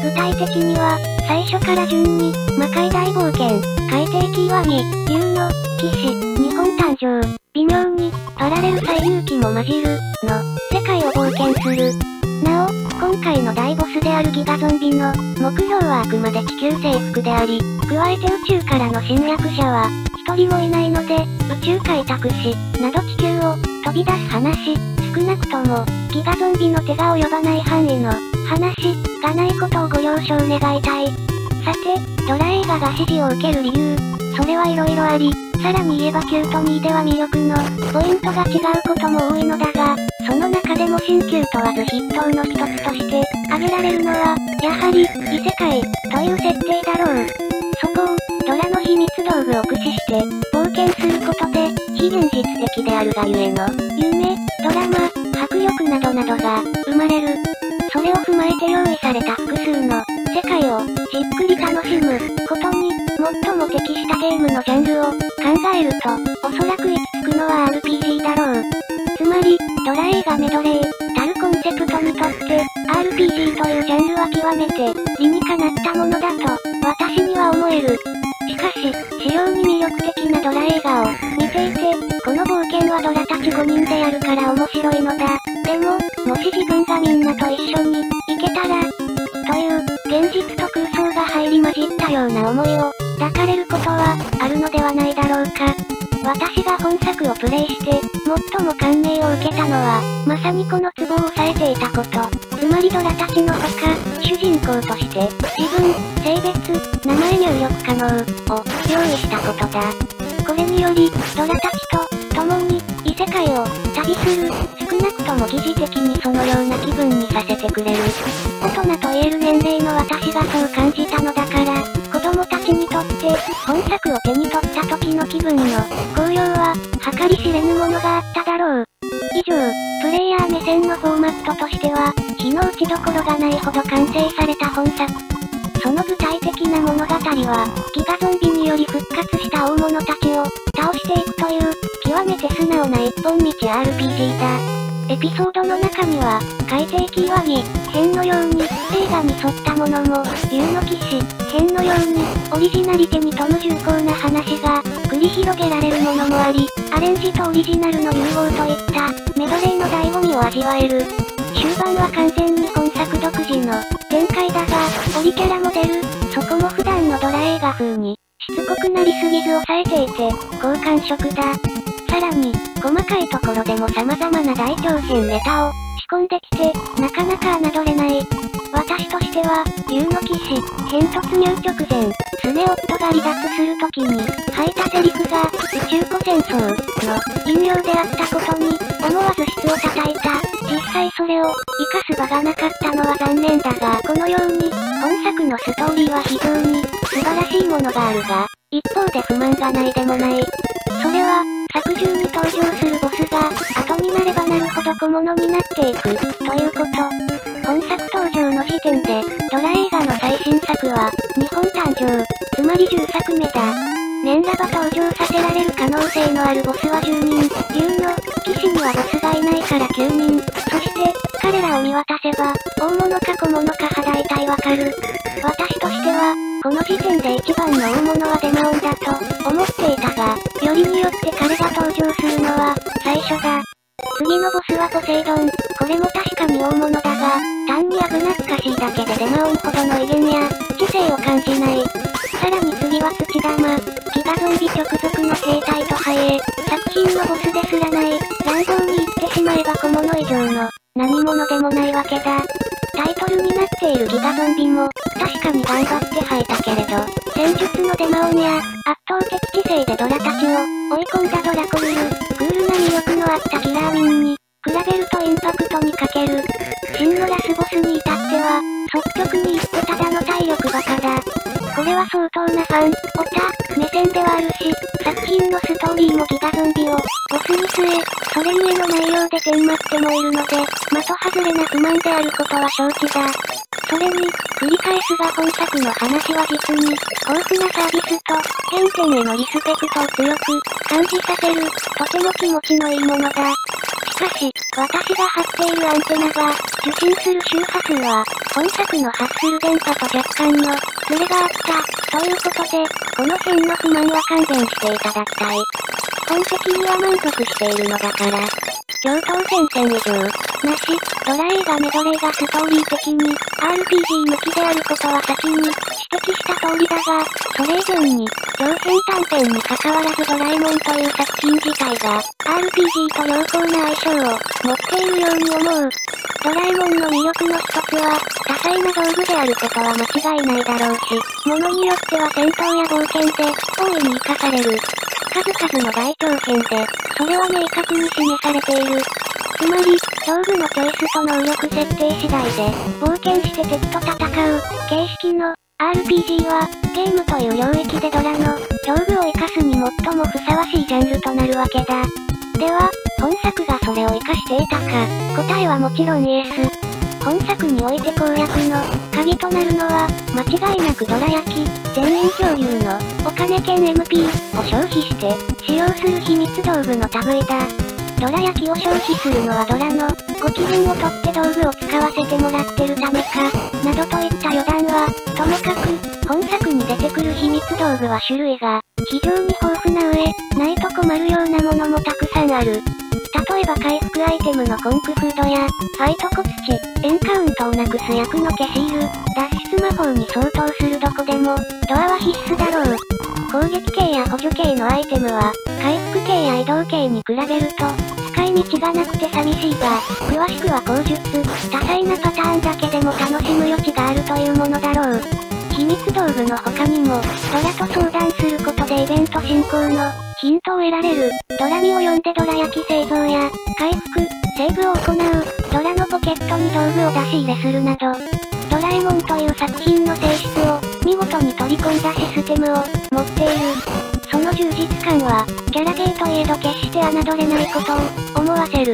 具体的には、最初から順に、魔界大冒険、海底キ岩に、竜の、騎士、日本誕生、微妙に、パラレル最遊記も混じる、の、世界を冒険する。なお、今回の大ボスであるギガゾンビの、目標はあくまで地球征服であり、加えて宇宙からの侵略者は、一人もいないので、宇宙開拓士、など地球を、飛び出す話、少なくとも、ギガゾンビの手が及ばない範囲の、話、がないことをご了承願いたい。さて、ドラ映画が支持を受ける理由、それはいろいろあり、さらに言えばキュートニーでは魅力の、ポイントが違うことも多いのだが、その中でも新旧問わず筆頭の一つとして、挙げられるのは、やはり、異世界、という設定だろう。そこを、ドラの秘密道具を駆使して、冒険することで、非現実的であるがゆえの、夢、ドラマ、迫力などなどが、生まれる。それを踏まえて用意された複数の、世界を、じっくり楽しむ、ことに、最も適したゲームのジャンルを、考えると、おそらく行き着くのは RPG だろう。つまり、ドラ映画メドレー、たるコンセプトにとって、RPG というジャンルは極めて、理にかなったものだと、私には思える。しかし、非常に魅力的なドラ映画を、見ていて、この冒険はドラたち5人でやるから面白いのだ。でも、もし自分がみんなと一緒に、行けたら、という、現実と空想が入り混じったような思いを、抱かれることは、あるのではないだろうか。私が本作をプレイして、最も感銘を受けたのは、まさにこのツボを押さえていたこと。つまりドラたちのほか、主人公として、自分、性別、名前入力可能、を、用意したことだ。これにより、ドラたちと、共に、異世界を、旅する、少なくとも疑似的にそのような気分にさせてくれる。大人と言える年齢の私がそう感じたのだから、供たちにとって、本作を手に取った時の気分の、紅葉は、計り知れぬものがあっただろう。以上、プレイヤー目線のフォーマットとしては、日の打ちどころがないほど完成された本作。その具体的な物語は、ギガゾンビにより復活した大物たちを、倒していくという、極めて素直な一本道 RPG だ。エピソードの中には、海底キーワギ、編のように、映画に沿ったものも、竜の騎士、編のように、オリジナリティに富む重厚な話が、繰り広げられるものもあり、アレンジとオリジナルの融合といった、メドレーの醍醐味を味わえる。終盤は完全に本作独自の展開だが、オリキャラも出る、そこも普段のドラ映画風に、しつこくなりすぎず抑えていて、好感触だ。さらに、細かいところでも様々な大長編ネタを仕込んできて、なかなか侮れない。私としては、竜の騎士、編突入直前、スネ夫が離脱するときに、吐いたセリフが、宇宙古戦争、の、引用であったことに、思わず質を叩いた。実際それを、活かす場がなかったのは残念だが、このように、本作のストーリーは非常に、素晴らしいものがあるが、一方で不満がないでもない。それは、作中に登場するボスが、後になればなるほど小物になっていく、ということ。本作登場の時点で、ドラ映画の最新作は、日本誕生、つまり10作目だ。年ラバ登場させられる可能性のあるボスは10人、竜の、騎士にはボスがいないから9人、そして、彼らを見渡せば、大物か小物かは大体わかる。私としては、この時点で一番の大物はデマオンだと、思っていたが、よりによって彼が登場するのは、最初だ。次のボスはポセイドン。これも確かに大物だが、単に危なっかしいだけでデマオンほどの威厳や、知性を感じない。さらに次は土玉。ギガゾンビ直属の生態とハエ。作品のボスですらない。乱暴に言ってしまえば小物以上の、何者でもないわけだ。タイトルになっているギガゾンビも、確かに頑張って吐いたけれど、戦術のデマオンや、圧倒的知性でドラたちを、追い込んだドラコルル、クールな魅力のあったキラーウィンに、比べるとインパクトに欠ける。真のラスボスに至っては、率直に言ってただの体力バカだ。これは相当なファン、オタ、目線ではあるし、作品のストーリーもギガゾンビを、ボスに据え、それゆえの内容で天末ってもいるので、的外れな不満であることは承知だ。それに、繰り返すが本作の話は実に、豊富なサービスと、原点へのリスペクトを強く、感じさせる、とても気持ちのいいものだ。しかし、私が張っているアンテナが、受信する周波数は、本作の発する電波と若干の、ズレがあった、ということで、この辺の不満は勘弁していただきたい。本的には満足しているのだから。上等戦線以上。なし、ドラ映画メドレーがストーリー的に、RPG 向きであることは先に、指摘した通りだが、それ以上に、上編短編に関わらずドラえもんという作品自体が、RPG と良好な相性を、持っているように思う。ドラえもんの魅力の一つは、多彩な道具であることは間違いないだろうし、物によっては戦闘や冒険で、大いに活かされる。数々の大長編で、それは明確に示されている。つまり、道具のチョイスと能力設定次第で、冒険して敵と戦う、形式の、RPG は、ゲームという領域でドラの、道具を活かすに最もふさわしいジャンルとなるわけだ。では、本作がそれを活かしていたか、答えはもちろんイエス。本作において攻略の鍵となるのは、間違いなくドラ焼き、全員共有のお金券 MP を消費して使用する秘密道具の類だ。ドラ焼きを消費するのはドラのご機嫌をとって道具を使わせてもらってるためか、などといった余談は、ともかく、本作に出てくる秘密道具は種類が、非常に豊富な上、ないと困るようなものもたくさんある。例えば回復アイテムのコンクフードや、ファイトコツチ、エンカウントをなくす役の消しール、脱出魔法に相当するどこでも、ドアは必須だろう。攻撃系や補助系のアイテムは、回復系や移動系に比べると、使い道がなくて寂しいが、詳しくは口述、多彩なパターンだけでも楽しむ余地があるというものだろう。密道具の他にも、ドラと相談することでイベント進行の、ヒントを得られる、ドラミを呼んでドラ焼き製造や、回復、セーブを行う、ドラのポケットに道具を出し入れするなど、ドラえもんという作品の性質を、見事に取り込んだシステムを、持っている。その充実感は、キャラゲーといえど決して侮れないことを、思わせる。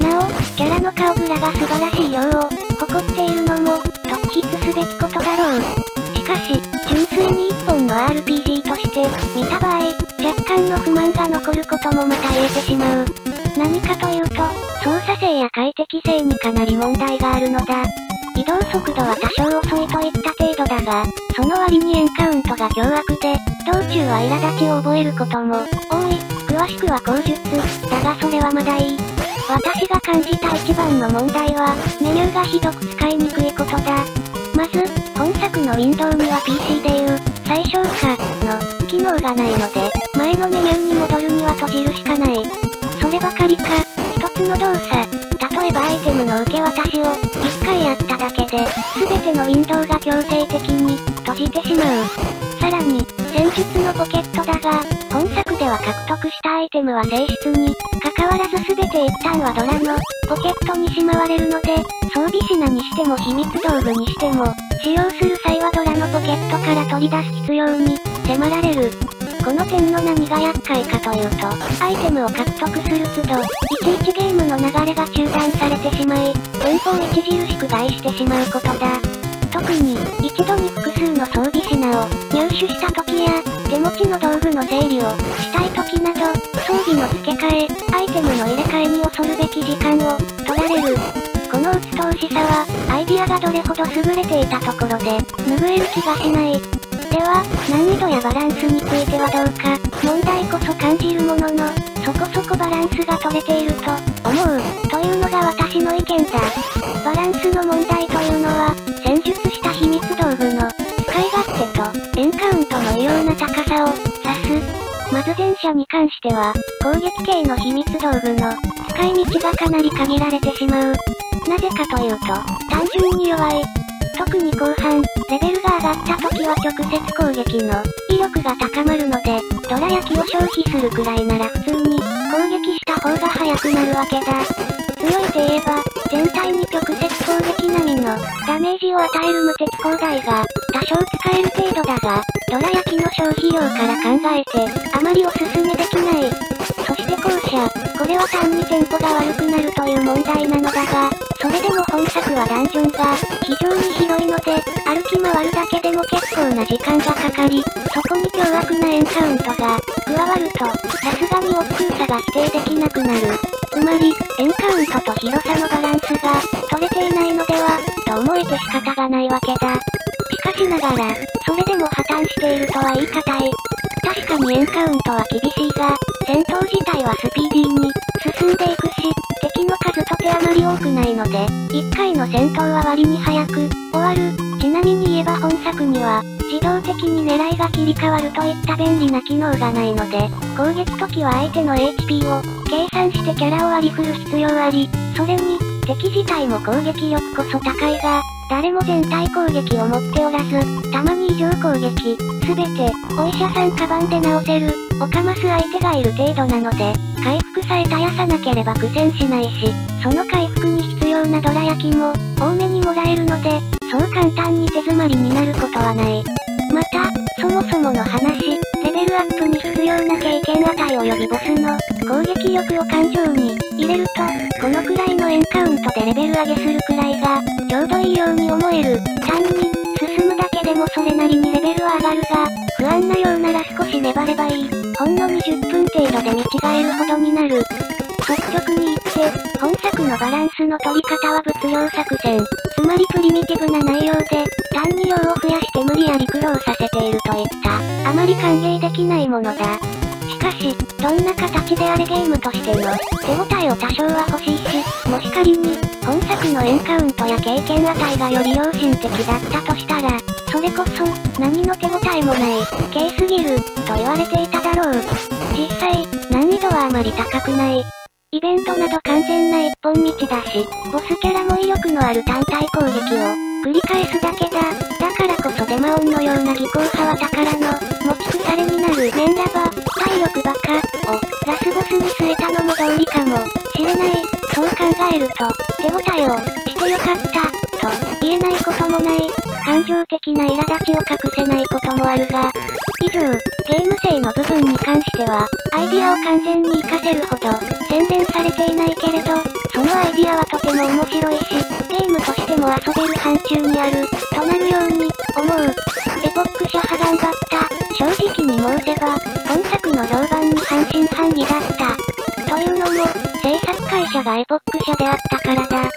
なお、キャラの顔ぶらが素晴らしい量を、誇っているのも、特筆すべきことだろう。しかし、純粋に一本の RPG として、見た場合、若干の不満が残ることもまた言えてしまう。何かというと、操作性や快適性にかなり問題があるのだ。移動速度は多少遅いといった程度だが、その割にエンカウントが凶悪で、道中は苛立ちを覚えることも多い。詳しくは口述、だがそれはまだいい。私が感じた一番の問題は、メニューがひどく使いにくいことだ。まず、本作のウィンドウには PC でいう、最小化の機能がないので、前のメニューに戻るには閉じるしかない。そればかりか、一つの動作、例えばアイテムの受け渡しを、一回やっただけで、全てのウィンドウが強制的に、閉じてしまう。さらに、戦術のポケットだが、では獲得したアイテムは性質に、関わらず全て一旦はドラの、ポケットにしまわれるので、装備品にしても秘密道具にしても、使用する際はドラのポケットから取り出す必要に、迫られる。この点の何が厄介かというと、アイテムを獲得する都度、いちいちゲームの流れが中断されてしまい、文法著しく害してしまうことだ。特に、一度に複数の装備品を入手した時や、手持ちの道具の整理をしたい時など、装備の付け替え、アイテムの入れ替えに恐るべき時間を取られる。この鬱陶しさは、アイディアがどれほど優れていたところで、拭える気がしない。では、難易度やバランスについてはどうか、問題こそ感じるものの、そこそこバランスが取れていると、思う、というのが私の意見だ。バランスの問題というのは、戦術した秘密道具の、使い勝手と、エンカウントの異様な高さを、指す。まず前者に関しては、攻撃系の秘密道具の、使い道がかなり限られてしまう。なぜかというと、単純に弱い。特に後半、レベルが上がった時は直接攻撃の威力が高まるので、ドラ焼きを消費するくらいなら普通に攻撃した方が早くなるわけだ。強いて言えば、全体に直接攻撃並みのダメージを与える無敵砲台が、多少使える程度だが、ドラ焼きの消費量から考えて、あまりおすすめできない。そして後者、これは単にテンポが悪くなるという問題なのだが、それでも本作はダンジョンが、非常に広いので、歩き回るだけでも結構な時間がかかり、そこに凶悪なエンカウントが、加わると、さすがに億劫さが否定できなくなる。つまり、エンカウントと広さのバランスが、取れていないのでは、思えて仕方がないわけだ。しかしながら、それでも破綻しているとは言い難い。確かにエンカウントは厳しいが、戦闘自体はスピーディーに、進んでいくし、敵の数とてあまり多くないので、1回の戦闘は割に早く、終わる。ちなみに言えば本作には、自動的に狙いが切り替わるといった便利な機能がないので、攻撃時は相手の HP を、計算してキャラを割り振る必要あり、それに、敵自体も攻撃力こそ高いが、誰も全体攻撃を持っておらず、たまに異常攻撃、すべて、お医者さんカバンで治せる、おかます相手がいる程度なので、回復さえ絶やさなければ苦戦しないし、その回復に必要なドラ焼きも、多めにもらえるので、そう簡単に手詰まりになることはない。また、そもそもの話、レベルアップに必要な経験値及びボスの攻撃力を感情に入れると、このくらいのエンカウントでレベル上げするくらいが、ちょうどいいように思える。単に、進むだけでもそれなりにレベルは上がるが、不安なようなら少し粘ればいい。ほんの20分程度で見違えるほどになる。率直に言って、本作のバランスの取り方は物量作戦。つまりプリミティブな内容で、単に量を増やして無理やり苦労させているといった、あまり歓迎できないものだ。しかし、どんな形であれゲームとしての、手応えを多少は欲しいし、もし仮に、本作のエンカウントや経験値がより良心的だったとしたら、それこそ、何の手応えもない、軽すぎる、と言われていただろう。実際、難易度はあまり高くない。イベントなど完全な一本道だし、ボスキャラも威力のある単体攻撃を繰り返すだけだ。だからこそデマ音のような技巧派は宝の持ち腐れになるメンラバ、体力バカをラスボスに据えたのも道理かもしれない。そう考えると、手応えをしてよかったと言えないこともない。感情的な苛立ちを隠せないこともあるが、以上、ゲーム性の部分に関しては、アイディアを完全に活かせるほど、宣伝されていないけれど、そのアイディアはとても面白いし、ゲームとしても遊べる範疇にある、となるように、思う。エポック社派頑張った。正直に申せば、本作の評判に半信半疑だった。というのも、制作会社がエポック社であったからだ。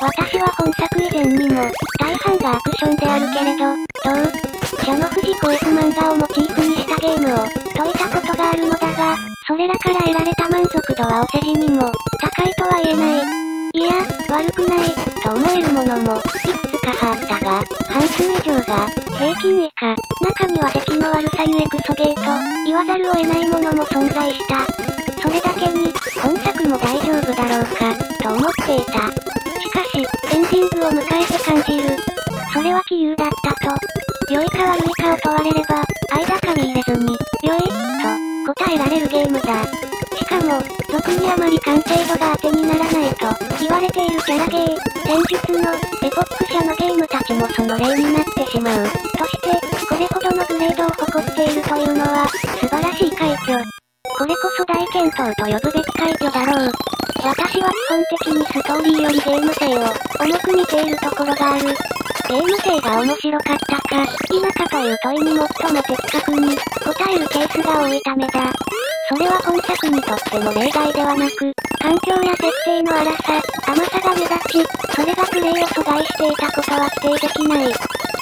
私は本作以前にも、大半がアクションであるけれど、どう社の藤子 F 漫画をモチーフにしたゲームを、解いたことがあるのだが、それらから得られた満足度はお世辞にも、高いとは言えない。いや、悪くない、と思えるものも、いくつかはあったが、半数以上が、平均以下、中には出来の悪さゆえクソゲーと、言わざるを得ないものも存在した。それだけに、本作も大丈夫だろうか、と思っていた。しかし、エンディングを迎えて感じる。それは杞憂だったと。良いか悪いかを問われれば、間髪入れずに、良い、と、答えられるゲームだ。しかも、俗にあまり完成度が当てにならないと、言われているキャラゲー、戦術の、エポック社のゲームたちもその例になってしまう。として、これほどのグレードを誇っているというのは、素晴らしい快挙。これこそ大健闘と呼ぶべき快挙だろう。私は基本的にストーリーよりゲーム性を重く見ているところがある。ゲーム性が面白かったか、否かという問いに最も的確に答えるケースが多いためだ。それは本作にとっての例外ではなく、環境や設定の荒さ、甘さが目立ち、それがプレイを阻害していたことは否定できない。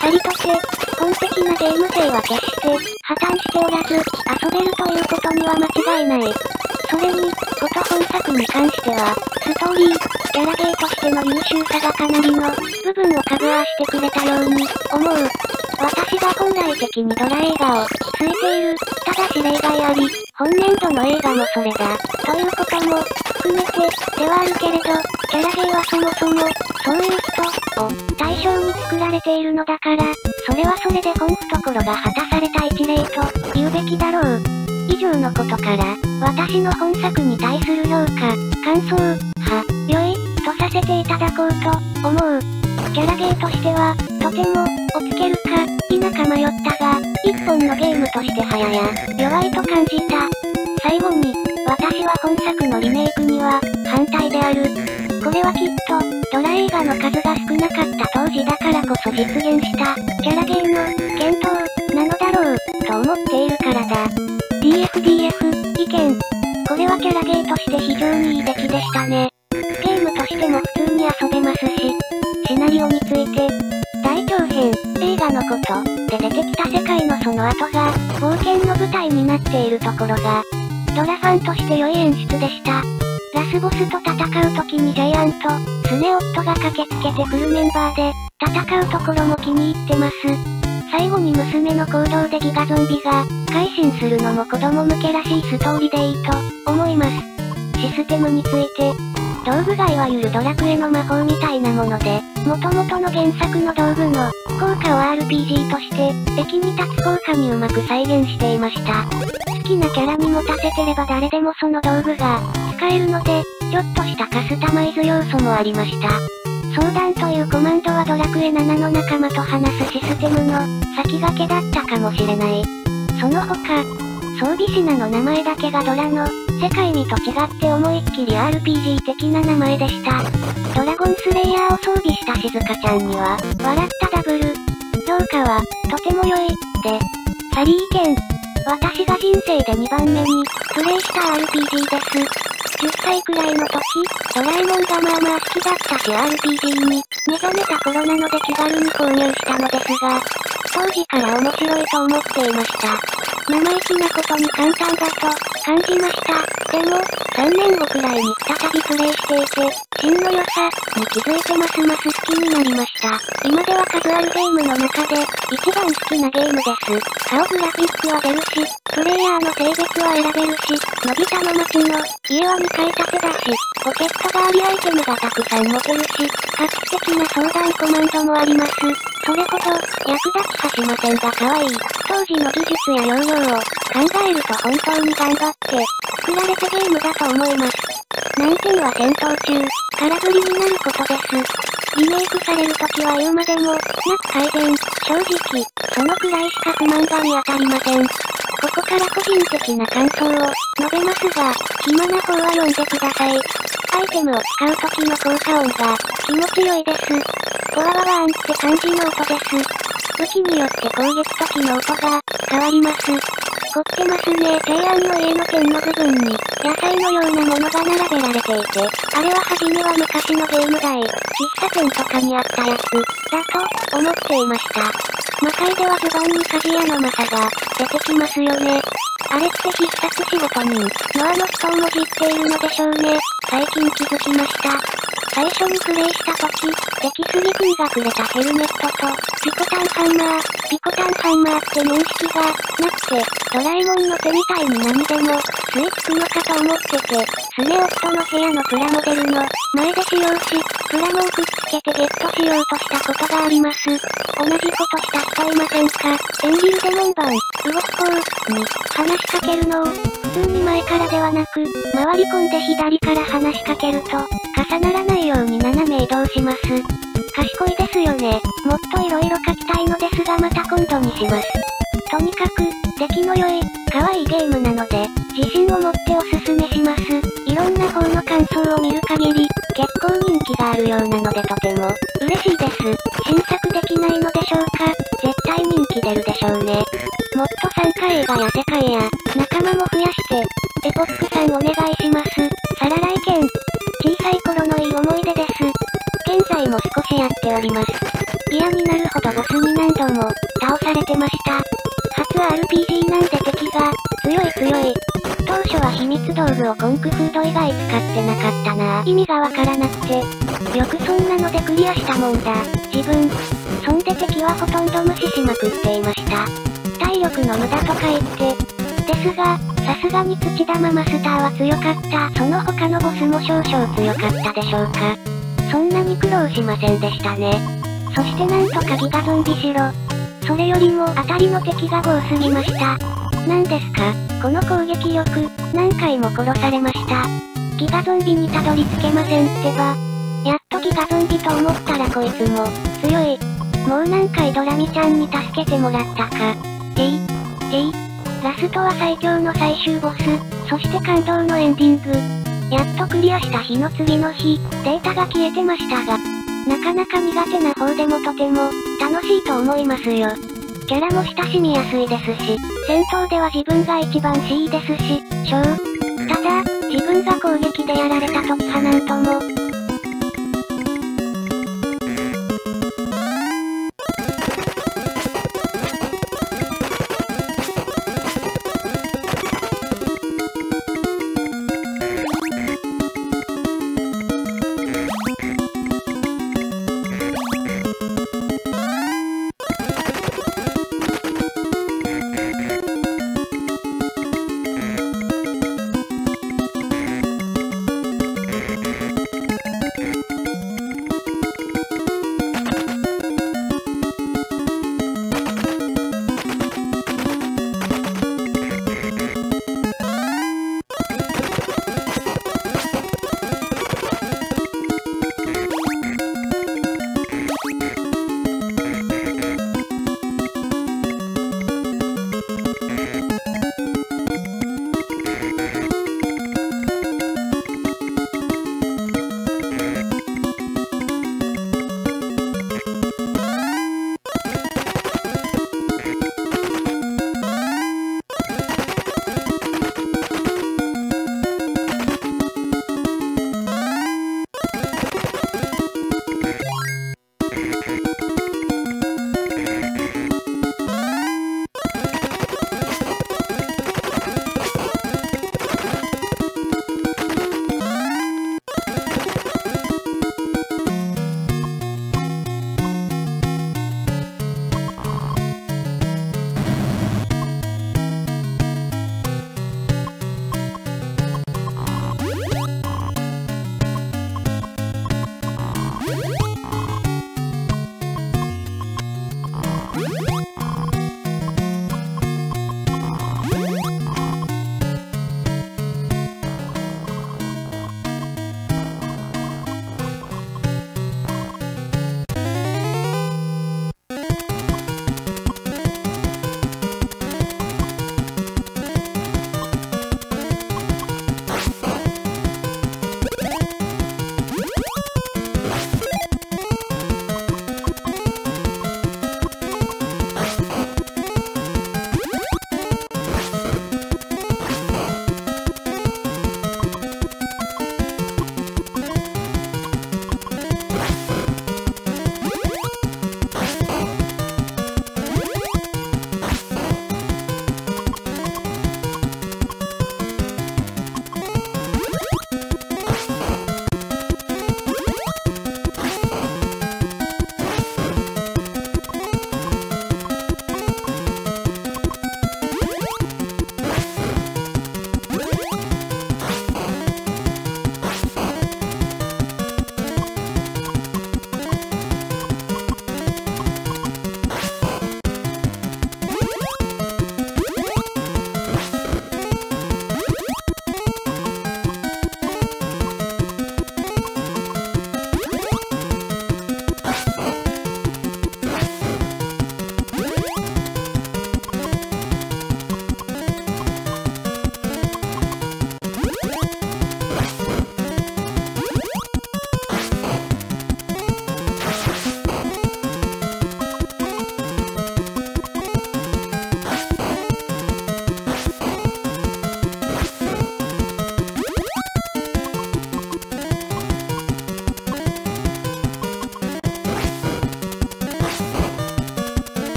さりとて、基本的なゲーム性は決して破綻しておらず、遊べるということには間違いない。それに、こと本作に関しては、ストーリー、キャラゲーとしての優秀さがかなりの部分をカバーしてくれたように思う。私が本来的にドラ映画をついている、ただし例外あり、本年度の映画もそれだ、ということも含めてではあるけれど、キャラゲーはそもそも、そういう人を対象に作られているのだから、それはそれで本懐が果たされた一例と言うべきだろう。以上のことから、私の本作に対する評価、感想、は、良い、とさせていただこうと、思う。キャラゲーとしては、とても、おつけるか、否か迷ったが、一本のゲームとして早や、弱いと感じた。最後に、私は本作のリメイクには、反対である。これはきっと、ドラ映画の数が少なかった当時だからこそ実現した、キャラゲーの、検討、なのだろう、と思っているからだ。DFDF、意見。これはキャラゲーとして非常にいい出来でしたね。ゲームとしても普通に遊べますし、シナリオについて、大長編、映画のこと、で出てきた世界のその後が、冒険の舞台になっているところが、ドラファンとして良い演出でした。ラスボスと戦う時にジャイアント、スネ夫が駆けつけてフルメンバーで、戦うところも気に入ってます。最後に娘の行動でギガゾンビが、改心するのも子供向けらしいストーリーでいいと、思います。システムについて、道具がいわゆるドラクエの魔法みたいなもので、元々の原作の道具の効果を RPG として、敵に立つ効果にうまく再現していました。好きなキャラに持たせてれば誰でもその道具が使えるので、ちょっとしたカスタマイズ要素もありました。相談というコマンドはドラクエ7の仲間と話すシステムの先駆けだったかもしれない。その他、装備品の名前だけがドラの世界にと違って思いっきり RPG 的な名前でした。ドラゴンスレイヤーを装備した静香ちゃんには、笑ったダブル。評価は、とても良い、で。サリーケン。私が人生で2番目に、プレイした RPG です。10歳くらいの時、ドラえもんがまあまあ好きだったし RPG に、目覚めた頃なので気軽に購入したのですが、当時から面白いと思っていました。生意気なことに簡単だと、感じました。でも、3年後くらいに再びプレイしていて、真の良さ、に気づいてますます好きになりました。今では数あるゲームの中で、一番好きなゲームです。顔グラフィックは出るし、プレイヤーの性別は選べるし、のび太の街の、家は2階建てだし、ポケットがありアイテムがたくさん持てるし、画期的な相談コマンドもあります。それほど、役立ちはしませんが可愛い。当時の技術や容量を考えると本当に頑張って作られたゲームだと思います。難点は戦闘中、空振りになることです。リメイクされるときは言うまでも、なく改善、正直、そのくらいしか不満が見当たりません。ここから個人的な感想を述べますが、暇な方は読んでください。アイテムを使う時の効果音が気持ち良いです。わわわーんって感じの音です。武器によって攻撃時の音が変わります。凝ってますね。提案の家の剣の部分に野菜のようなものが並べられていて、あれは初めは昔のゲーム台、喫茶店とかにあったやつ、だと思っていました。魔界では序盤に鍛冶屋のマサが出てきますよね。あれって必殺仕事人のあの人をもじっているのでしょうね。最近気づきました。最初にプレイした時、敵すぎ君がくれたヘルメットと、ピコタンハンマー、ピコタンハンマーって認識が、なくて、ドラえもんの手みたいに何でも、吸い付くのかと思ってて、スネ夫の部屋のプラモデルの、前で使用し、プラモをくっつけてゲットしようとしたことがあります。同じことした人いませんかエンリルデモンバン、動く方に、話しかけるのを、普通に前からではなく、回り込んで左から話しかけると、重ならないように斜め移動します。賢いですよね。もっと色々書きたいのですがまた今度にします。とにかく、出来の良い、可愛いゲームなので、自信を持っておすすめします。いろんな方の感想を見る限り、結構人気があるようなのでとても、嬉しいです。新作できないのでしょうか？絶対人気出るでしょうね。もっと参加映画や世界や、仲間も増やして、エポックさんお願いします。サラライケン。小さい頃のいい思い出です。現在も少しやっております。嫌になるほどボスに何度も倒されてました。初 RPG なんで敵が強い強い。当初は秘密道具をコンクフード以外使ってなかったなぁ意味がわからなくて。よくそんなのでクリアしたもんだ。自分。そんで敵はほとんど無視しまくっていました。体力の無駄とか言って。ですが、さすがに土玉マスターは強かった。その他のボスも少々強かったでしょうか。そんなに苦労しませんでしたね。そしてなんとかギガゾンビしろ。それよりも当たりの敵が多すぎました。何ですか？この攻撃力、何回も殺されました。ギガゾンビにたどり着けませんってば。やっと時がゾンビと思ったらこいつも、強い。もう何回ドラミちゃんに助けてもらったか。えい、えい。ラストは最強の最終ボス、そして感動のエンディング。やっとクリアした日の次の日、データが消えてましたが、なかなか苦手な方でもとても、楽しいと思いますよ。キャラも親しみやすいですし、戦闘では自分が一番 C ですし、小。ただ、自分が攻撃でやられた時はなんとも、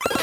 you [LAUGHS]